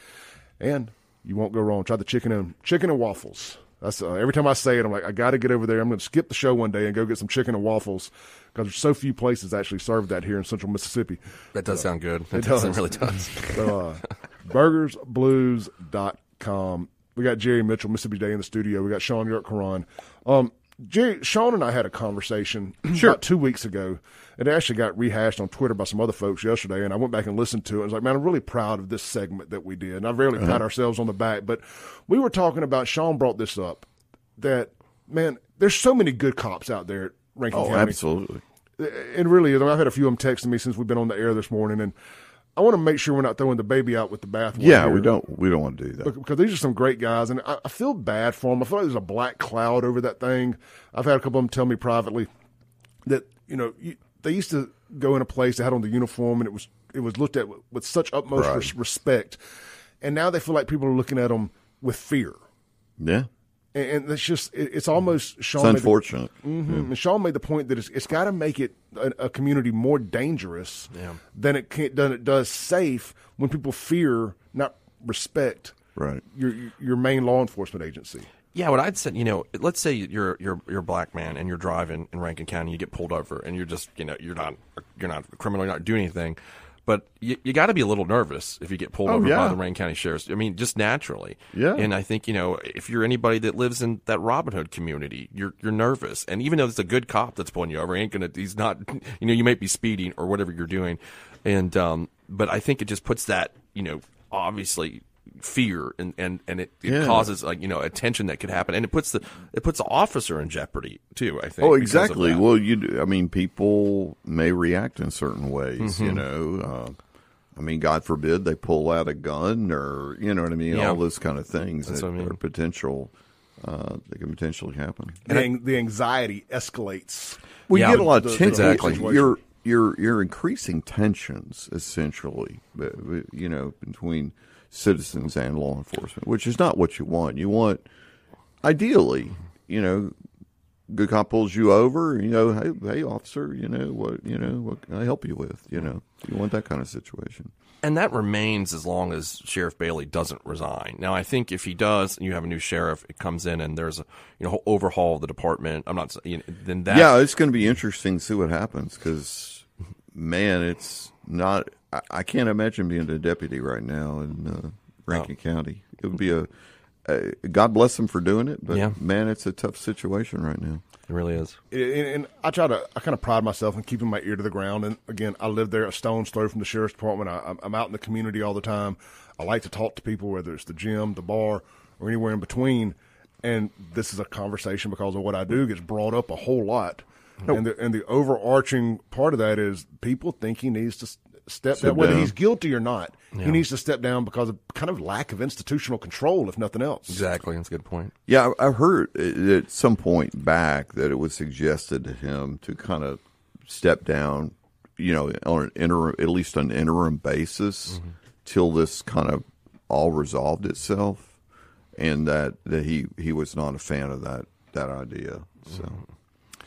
and you won't go wrong. Try the chicken and chicken and waffles. That's uh, every time I say it, I'm like, I got to get over there. I'm going to skip the show one day and go get some chicken and waffles because there's so few places actually serve that here in Central Mississippi. That does sound good. It, It does. does. It really does. So, uh, burgersblues.com. We got Jerry Mitchell, Mississippi Today in the studio. We got Shaun Yurtkuran. Um, Jerry, Shaun and I had a conversation about two weeks ago. It actually got rehashed on Twitter by some other folks yesterday, and I went back and listened to it. I was like, man, I'm really proud of this segment that we did. And I rarely pat ourselves on the back, but we were talking about, Shaun brought this up, that, man, there's so many good cops out there at Rankin Oh, County absolutely. And really. I mean, I've had a few of them texting me since we've been on the air this morning, and I want to make sure we're not throwing the baby out with the bathwater. Yeah, here. we don't we don't want to do that. because these are some great guys, and I, I feel bad for them. I feel like there's a black cloud over that thing. I've had a couple of them tell me privately that you know you, they used to go in a place they had on the uniform, and it was it was looked at with, with such utmost Right. res- respect, and now they feel like people are looking at them with fear. Yeah, And, and it's just it, it's almost Shaun. it's made the- unfortunate. Mhm. And Shaun made the point that it's, it's got to make it a, a community more dangerous than it can, than it does safe when people fear, not respect, Right. your your main law enforcement agency. Yeah, what I'd say, you know, let's say you're you're you're a black man and you're driving in Rankin County, you get pulled over, and you're just, you know, you're not you're not a criminal, you're not doing anything, but you, you got to be a little nervous if you get pulled Oh, over by yeah. the Rankin County sheriffs. I mean, just naturally. Yeah. And I think you know, if you're anybody that lives in that Robin Hood community, you're you're nervous, and even though it's a good cop that's pulling you over, ain't gonna, he's not, you know, you might be speeding or whatever you're doing, and um, but I think it just puts that, you know, obviously fear and and and it, it Yeah. causes like you know a tension that could happen and it puts the it puts the officer in jeopardy too i think Oh, exactly. Well, you. do- I mean, people may react in certain ways. Mm-hmm. You know. Uh, I mean, God forbid they pull out a gun or you know what I mean. Yeah. All those kind of things That's that what I mean. are potential. Uh, that can potentially happen. The, ang- the anxiety escalates. Well, Yeah, you get a lot of the tension. Exactly. situation. You're you're you're increasing tensions essentially, but- but, you know, between citizens and law enforcement, which is not what you want. You want, ideally, you know, good cop pulls you over, you know, hey, hey, officer, you know what, you know, what can I help you with? You know, you want that kind of situation. and that remains as long as sheriff bailey doesn't resign now i think if he does and you have a new sheriff it comes in and there's a you know whole overhaul of the department i'm not you know, then that yeah, it's going to be interesting to see what happens because, man, it's not. I, I can't imagine being a deputy right now in uh, Rankin County. It would be a, a. God bless them for doing it, but Yeah. man, it's a tough situation right now. it really is and, and I try to, I kind of pride myself in keeping my ear to the ground. And again, I live there a stone's throw from the sheriff's department. I, I'm- I'm out in the community all the time. I like to talk to people, whether it's the gym, the bar, or anywhere in between. And this is a conversation because of what I do gets brought up a whole lot. And the and the overarching part of that is people think he needs to s- step down, whether down. he's guilty or not. He needs to step down because of kind of lack of institutional control, if nothing else. exactly that's a good point Yeah, I- I've heard at some point back that it was suggested to him to kind of step down, you know, on an interim, at least on an interim basis, mm-hmm. till this kind of all resolved itself, and that that he he was not a fan of that that idea. So. Mm-hmm.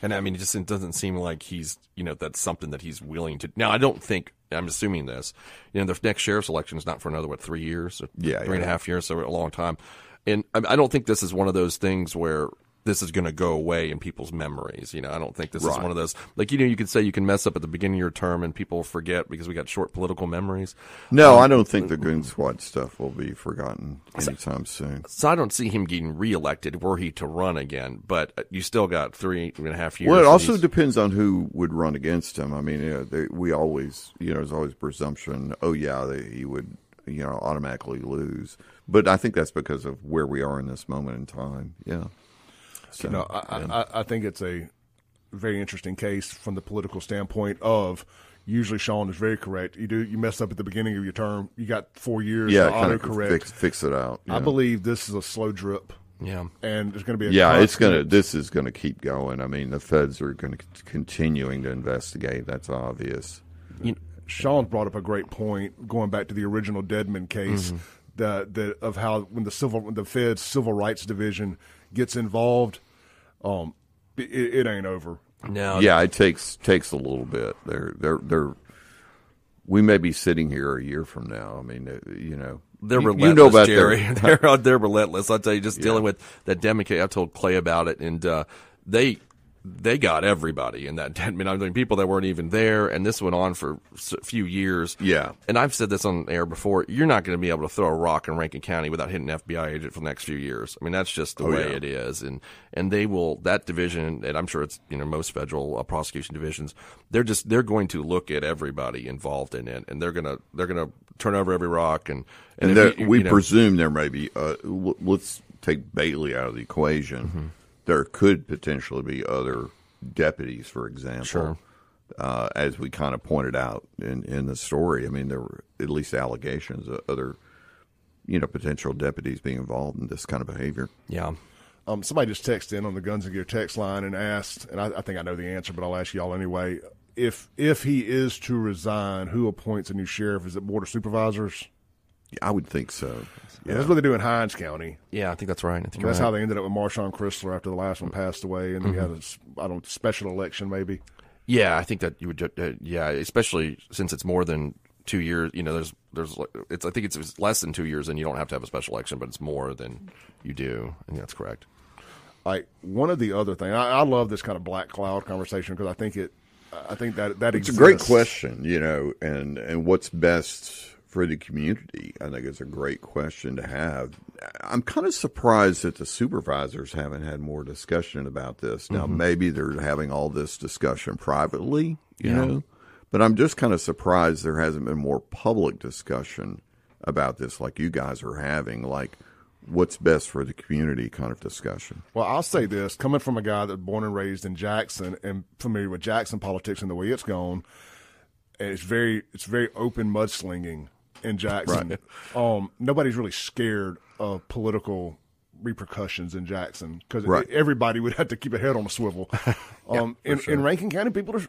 And I mean, it just it doesn't seem like he's, you know, that's something that he's willing to. Now, I don't think, I'm assuming this, you know, the next sheriff's election is not for another, what, three years? Or Yeah, Three and a half years, so a long time. And I, I don't think this is one of those things where this is going to go away in people's memories. You know, I don't think this is one of those, like, you know, you could say you can mess up at the beginning of your term and people forget because we got short political memories. No, I don't think the Goon Squad stuff will be forgotten anytime soon. So I don't see him getting reelected were he to run again, but uh, you still got three and a half years. Well, it also depends on who would run against him. I mean, you know, they, we always, you know, there's always presumption. Oh, yeah, they, he would, you know, automatically lose. But I think that's because of where we are in this moment in time. Yeah. So, No, I, I, I think it's a very interesting case from the political standpoint of usually Shaun is very correct. You do you mess up at the beginning of your term, you got four years Yeah, to kind of autocorrect. fix, fix it out. I believe this is a slow drip, Yeah. and there's going to be a Yeah, it's gonna. This is gonna keep going. I mean, the feds are going to continuing to investigate. That's obvious. You, Shaun's brought up a great point, going back to the original Dedmon case, mm-hmm. that that of how when the civil when the Fed's civil rights division gets involved, um, it, it ain't over. no. Yeah, it takes takes a little bit. They're they're they're. We may be sitting here a year from now. I mean, uh, you know, They're you, relentless, you know about Jerry. their- they're they're relentless. I'll tell you, just dealing with that Democrat. I told Clay about it, and uh, they they got everybody in that. I mean, I mean, people that weren't even there, and this went on for a few years. Yeah. and I've said this on air before. You're not going to be able to throw a rock in Rankin County without hitting an FBI agent for the next few years. I mean, that's just the Oh, way yeah. it is, and and they will that division, and I'm sure it's you know most federal uh, prosecution divisions. They're just they're going to look at everybody involved in it, and they're gonna they're gonna turn over every rock and and if there, you- we you know- presume there may be. Uh, w- let's take Bailey out of the equation. Mm-hmm. There could potentially be other deputies, for example. Sure. Uh, as we kind of pointed out in, in the story, I mean, there were at least allegations of other, you know, potential deputies being involved in this kind of behavior. Yeah. Um, somebody just texted in on the Guns and Gear text line and asked, and I, I think I know the answer, but I'll ask y'all anyway. If if he is to resign, who appoints a new sheriff? Is it board of supervisors? I would think so. Yeah. That's what they do in Hinds County. Yeah, I think that's right. I think That's right. how they ended up with Marshand Crisler after the last one passed away, and then you had a s- I don't special election maybe. Yeah, I think that you would. Uh, yeah, especially since it's more than two years. You know, there's there's it's. I think it's, it's less than two years, and you don't have to have a special election, but it's more than you do. I think that's correct. Like one of the other things, I, I love this kind of black cloud conversation because I think it, I think that that It's a great question, you know, and and what's best for the community? I think it's a great question to have. I'm kind of surprised that the supervisors haven't had more discussion about this. Now, mm-hmm. maybe they're having all this discussion privately, you Yeah. know, but I'm just kind of surprised there hasn't been more public discussion about this, like you guys are having, like what's best for the community kind of discussion. Well, I'll say this: coming from a guy that's born and raised in Jackson and familiar with Jackson politics and the way it's gone, and it's very it's very open mudslinging in Jackson. Um, nobody's really scared of political repercussions in Jackson because Right. everybody would have to keep a head on a swivel. Um, in, in Rankin County, people are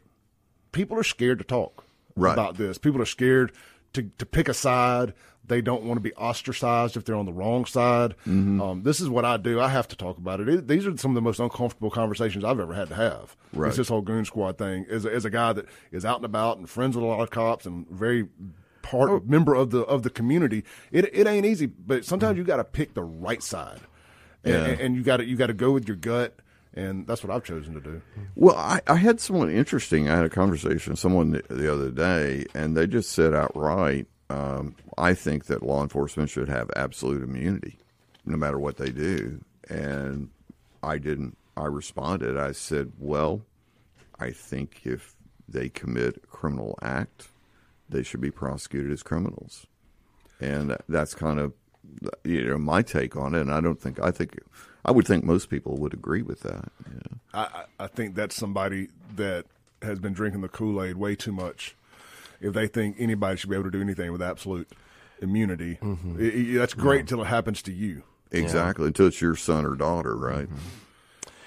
people are scared to talk Right. about this. People are scared to, to pick a side. They don't want to be ostracized if they're on the wrong side. Mm-hmm. Um, this is what I do. I have to talk about it. it. These are some of the most uncomfortable conversations I've ever had to have. Right. It's this whole goon squad thing. As a, as a guy that is out and about and friends with a lot of cops and very part Oh. member of the of the community, it it ain't easy. But sometimes you got to pick the right side, and, Yeah. and you got to you got to go with your gut. And that's what I've chosen to do. Well, I, I had someone interesting. I had a conversation with someone the, the other day, and they just said outright, um, I think that law enforcement should have absolute immunity no matter what they do. And I didn't, I responded. I said, well, I think if they commit a criminal act, they should be prosecuted as criminals. And that's kind of, you know, my take on it. And I don't think, I think, I would think most people would agree with that. Yeah. I, I I think that's somebody that has been drinking the Kool Aid way too much. If they think anybody should be able to do anything with absolute immunity, Mm-hmm. I- I- that's great until it happens to you. Exactly, until it's your son or daughter, right?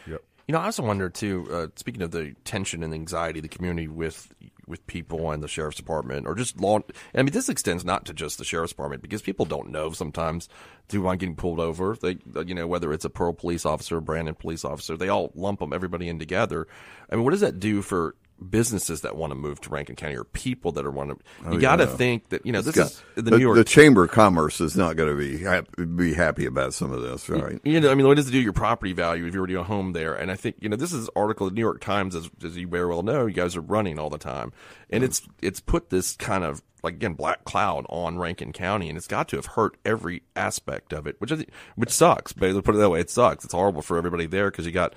Yep. You know, I also wonder too. Uh, speaking of the tension and anxiety, of the community with with people and the sheriff's department, or just law. I mean, this extends not to just the sheriff's department because people don't know sometimes who I'm getting pulled over. They, you know, whether it's a Pearl police officer, a Brandon police officer, they all lump them everybody in together. I mean, what does that do for businesses that want to move to Rankin County or people that are want to? Oh, you got to think that you know this Got- is the, New York. the Chamber of Commerce is not going to be happy, be happy about some of this, right? You know, I mean, what does it do to your property value if you to do a home there? And I think, you know, this is an article the New York Times, as, as you very well know, you guys are running all the time. And hmm. it's it's put this kind of, like, again, black cloud on Rankin County, and it's got to have hurt every aspect of it, which I think, which sucks. But put it that way, it sucks. It's horrible for everybody there because you got,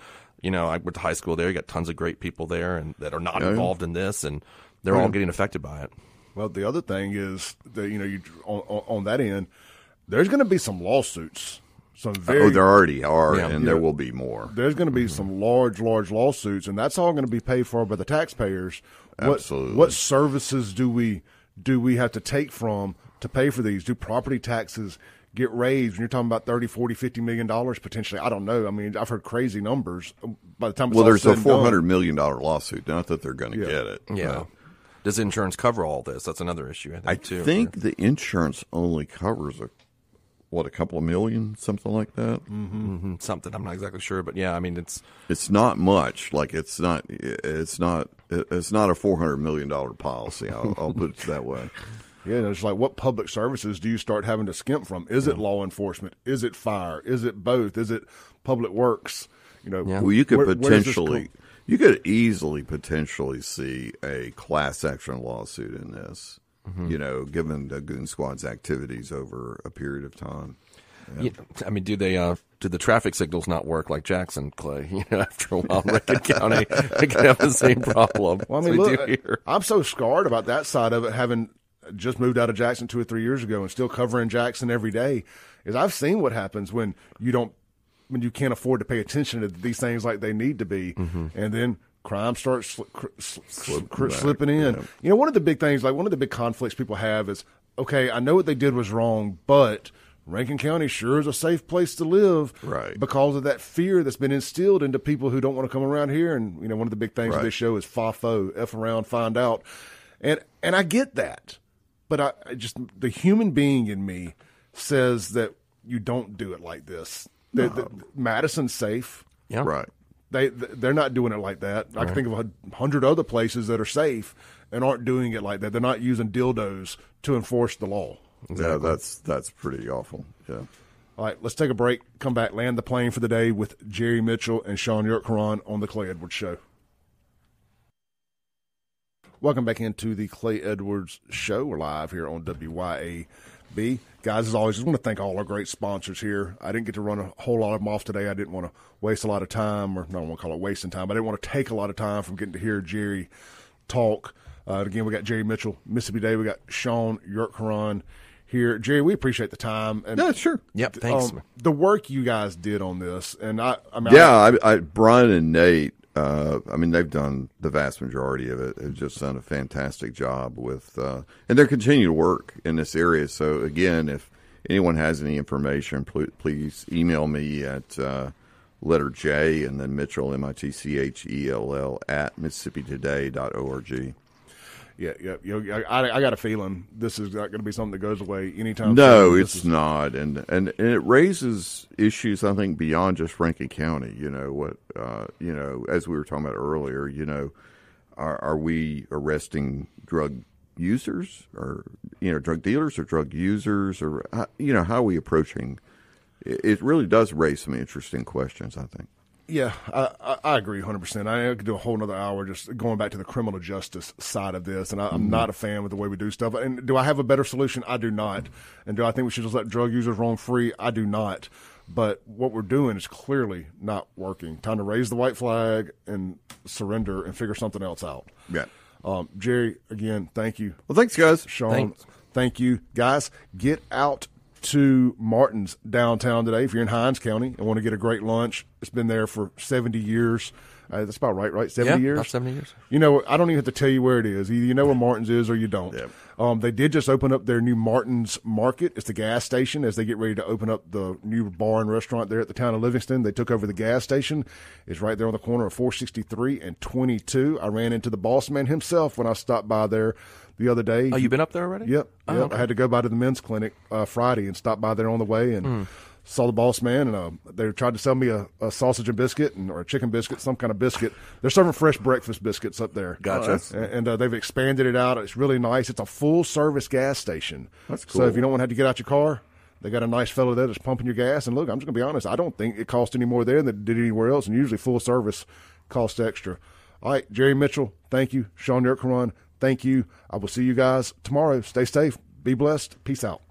you know, I went to high school there, you got tons of great people there and that are not yeah. involved in this, and they're all getting affected by it. Well, the other thing is that you know you on, on, on that end, there's going to be some lawsuits some oh, very oh, there already are, Yeah. and there will be more. there's going to be mm-hmm. some large, large lawsuits, and that's all going to be paid for by the taxpayers. What, Absolutely. What services do we do we have to take from to pay for these? Do property taxes get raised when you're talking about 30, 40, 50 million dollars potentially? I don't know. I mean, I've heard crazy numbers. By the time it's Well, there's a and done. four hundred million dollar lawsuit. Not that they're going to Yeah. get it. Yeah. Does insurance cover all this? That's another issue. I think, I too. think the insurance only covers a what a couple of million, something like that. Mhm, something. I'm not exactly sure, but yeah, I mean, it's It's not much. Like it's not. It's not. It's not a four hundred million dollar policy. I'll, I'll put it that way. Yeah, it's like what public services do you start having to skimp from? Is it law enforcement? Is it fire? Is it both? Is it public works? You know, Yeah. Well, you could where- where does this potentially, go? you could easily potentially see a class action lawsuit in this. Mm-hmm. You know, given the Goon Squad's activities over a period of time. You know, I mean, do they? Uh, do the traffic signals not work like Jackson Clay? You know, after a while, Rankin County they can have the same problem. Well, I as mean, we look, do here. I'm so scarred about that side of it, having just moved out of Jackson two or three years ago and still covering Jackson every day. Is I've seen what happens when you don't, when you can't afford to pay attention to these things like they need to be, Mm-hmm. and then crime starts sl- cr- slipping in. yeah. You know, one of the big things, like one of the big conflicts people have is, okay, I know what they did was wrong, but. Rankin County sure is a safe place to live, Right. Because of that fear that's been instilled into people who don't want to come around here. And you know, one of the big things of this show is FAFO, F around, find out. And and I get that. But I, I just the human being in me says that you don't do it like this. The, the, Madison's safe. Yeah, Right. They they're not doing it like that. I can think of a hundred other places that are safe and aren't doing it like that. They're not using dildos to enforce the law. Yeah, that's that's pretty awful. Yeah. All right, let's take a break. Come back, land the plane for the day with Jerry Mitchell and Shaun Yurtkuran on the Clay Edwards Show. Welcome back into the Clay Edwards Show. We're live here on WYAB. Guys, as always, just want to thank all our great sponsors here. I didn't get to run a whole lot of them off today. I didn't want to waste a lot of time, or I don't want to call it wasting time, but I didn't want to take a lot of time from getting to hear Jerry talk. Uh, again, we got Jerry Mitchell, Mississippi Today. We got Shaun Yurtkuran here. Jerry, we appreciate the time. And Yeah, sure. Yep. Thanks. um, the work you guys did on this, and I, I mean, Yeah, I, I, Brian and Nate. Uh, I mean, they've done the vast majority of it. They've just done a fantastic job with, uh, and they're continuing to work in this area. So again, if anyone has any information, please, please email me at uh, letter J and then Mitchell M I T C H E L L at MississippiToday.org. yeah, yeah, you know, I, I got a feeling this is not going to be something that goes away anytime. No, soon. it's is- not, and, and and it raises issues. I think beyond just Rankin County. You know what? Uh, you know, as we were talking about earlier. You know, are are we arresting drug users or you know drug dealers or drug users or you know how are we approaching? It, it really does raise some interesting questions. I think. Yeah, I, I, I agree 100%. I could do a whole other hour just going back to the criminal justice side of this, and I, I'm not a fan with the way we do stuff. And do I have a better solution? I do not. And do I think we should just let drug users roam free? I do not. But what we're doing is clearly not working. Time to raise the white flag and surrender and figure something else out. Yeah. Um, Jerry, again, thank you. Well, thanks, guys. Shaun, Thanks. thank you. Guys, get out to Martin's downtown today if you're in Hinds County and want to get a great lunch. It's been there for 70 years. Uh, that's about right, right? 70 Yeah, years? about 70 years. You know, I don't even have to tell you where it is. Either you know where Martin's is or you don't. Yep. Um, they did just open up their new Martin's Market. It's the gas station as they get ready to open up the new bar and restaurant there at the town of Livingston. They took over the gas station. It's right there on the corner of 463 and 22. I ran into the boss man himself when I stopped by there the other day. Oh, you been up there already? Yep. Oh, yep. okay. I had to go by to the men's clinic uh, Friday and stop by there on the way and Hmm. saw the boss man. And uh, they tried to sell me a, a sausage and biscuit and or a chicken biscuit, some kind of biscuit. They're serving fresh breakfast biscuits up there. Gotcha. And, and, uh, they've expanded it out. It's really nice. It's a full service gas station. That's cool. So if you don't want to have to get out your car, they got a nice fellow there that's pumping your gas. And look, I'm just going to be honest. I don't think it cost any more there than it did anywhere else. And usually full service costs extra. All right, Jerry Mitchell, thank you. Shaun Yurtkuran, thank you. I will see you guys tomorrow. Stay safe. Be blessed. Peace out.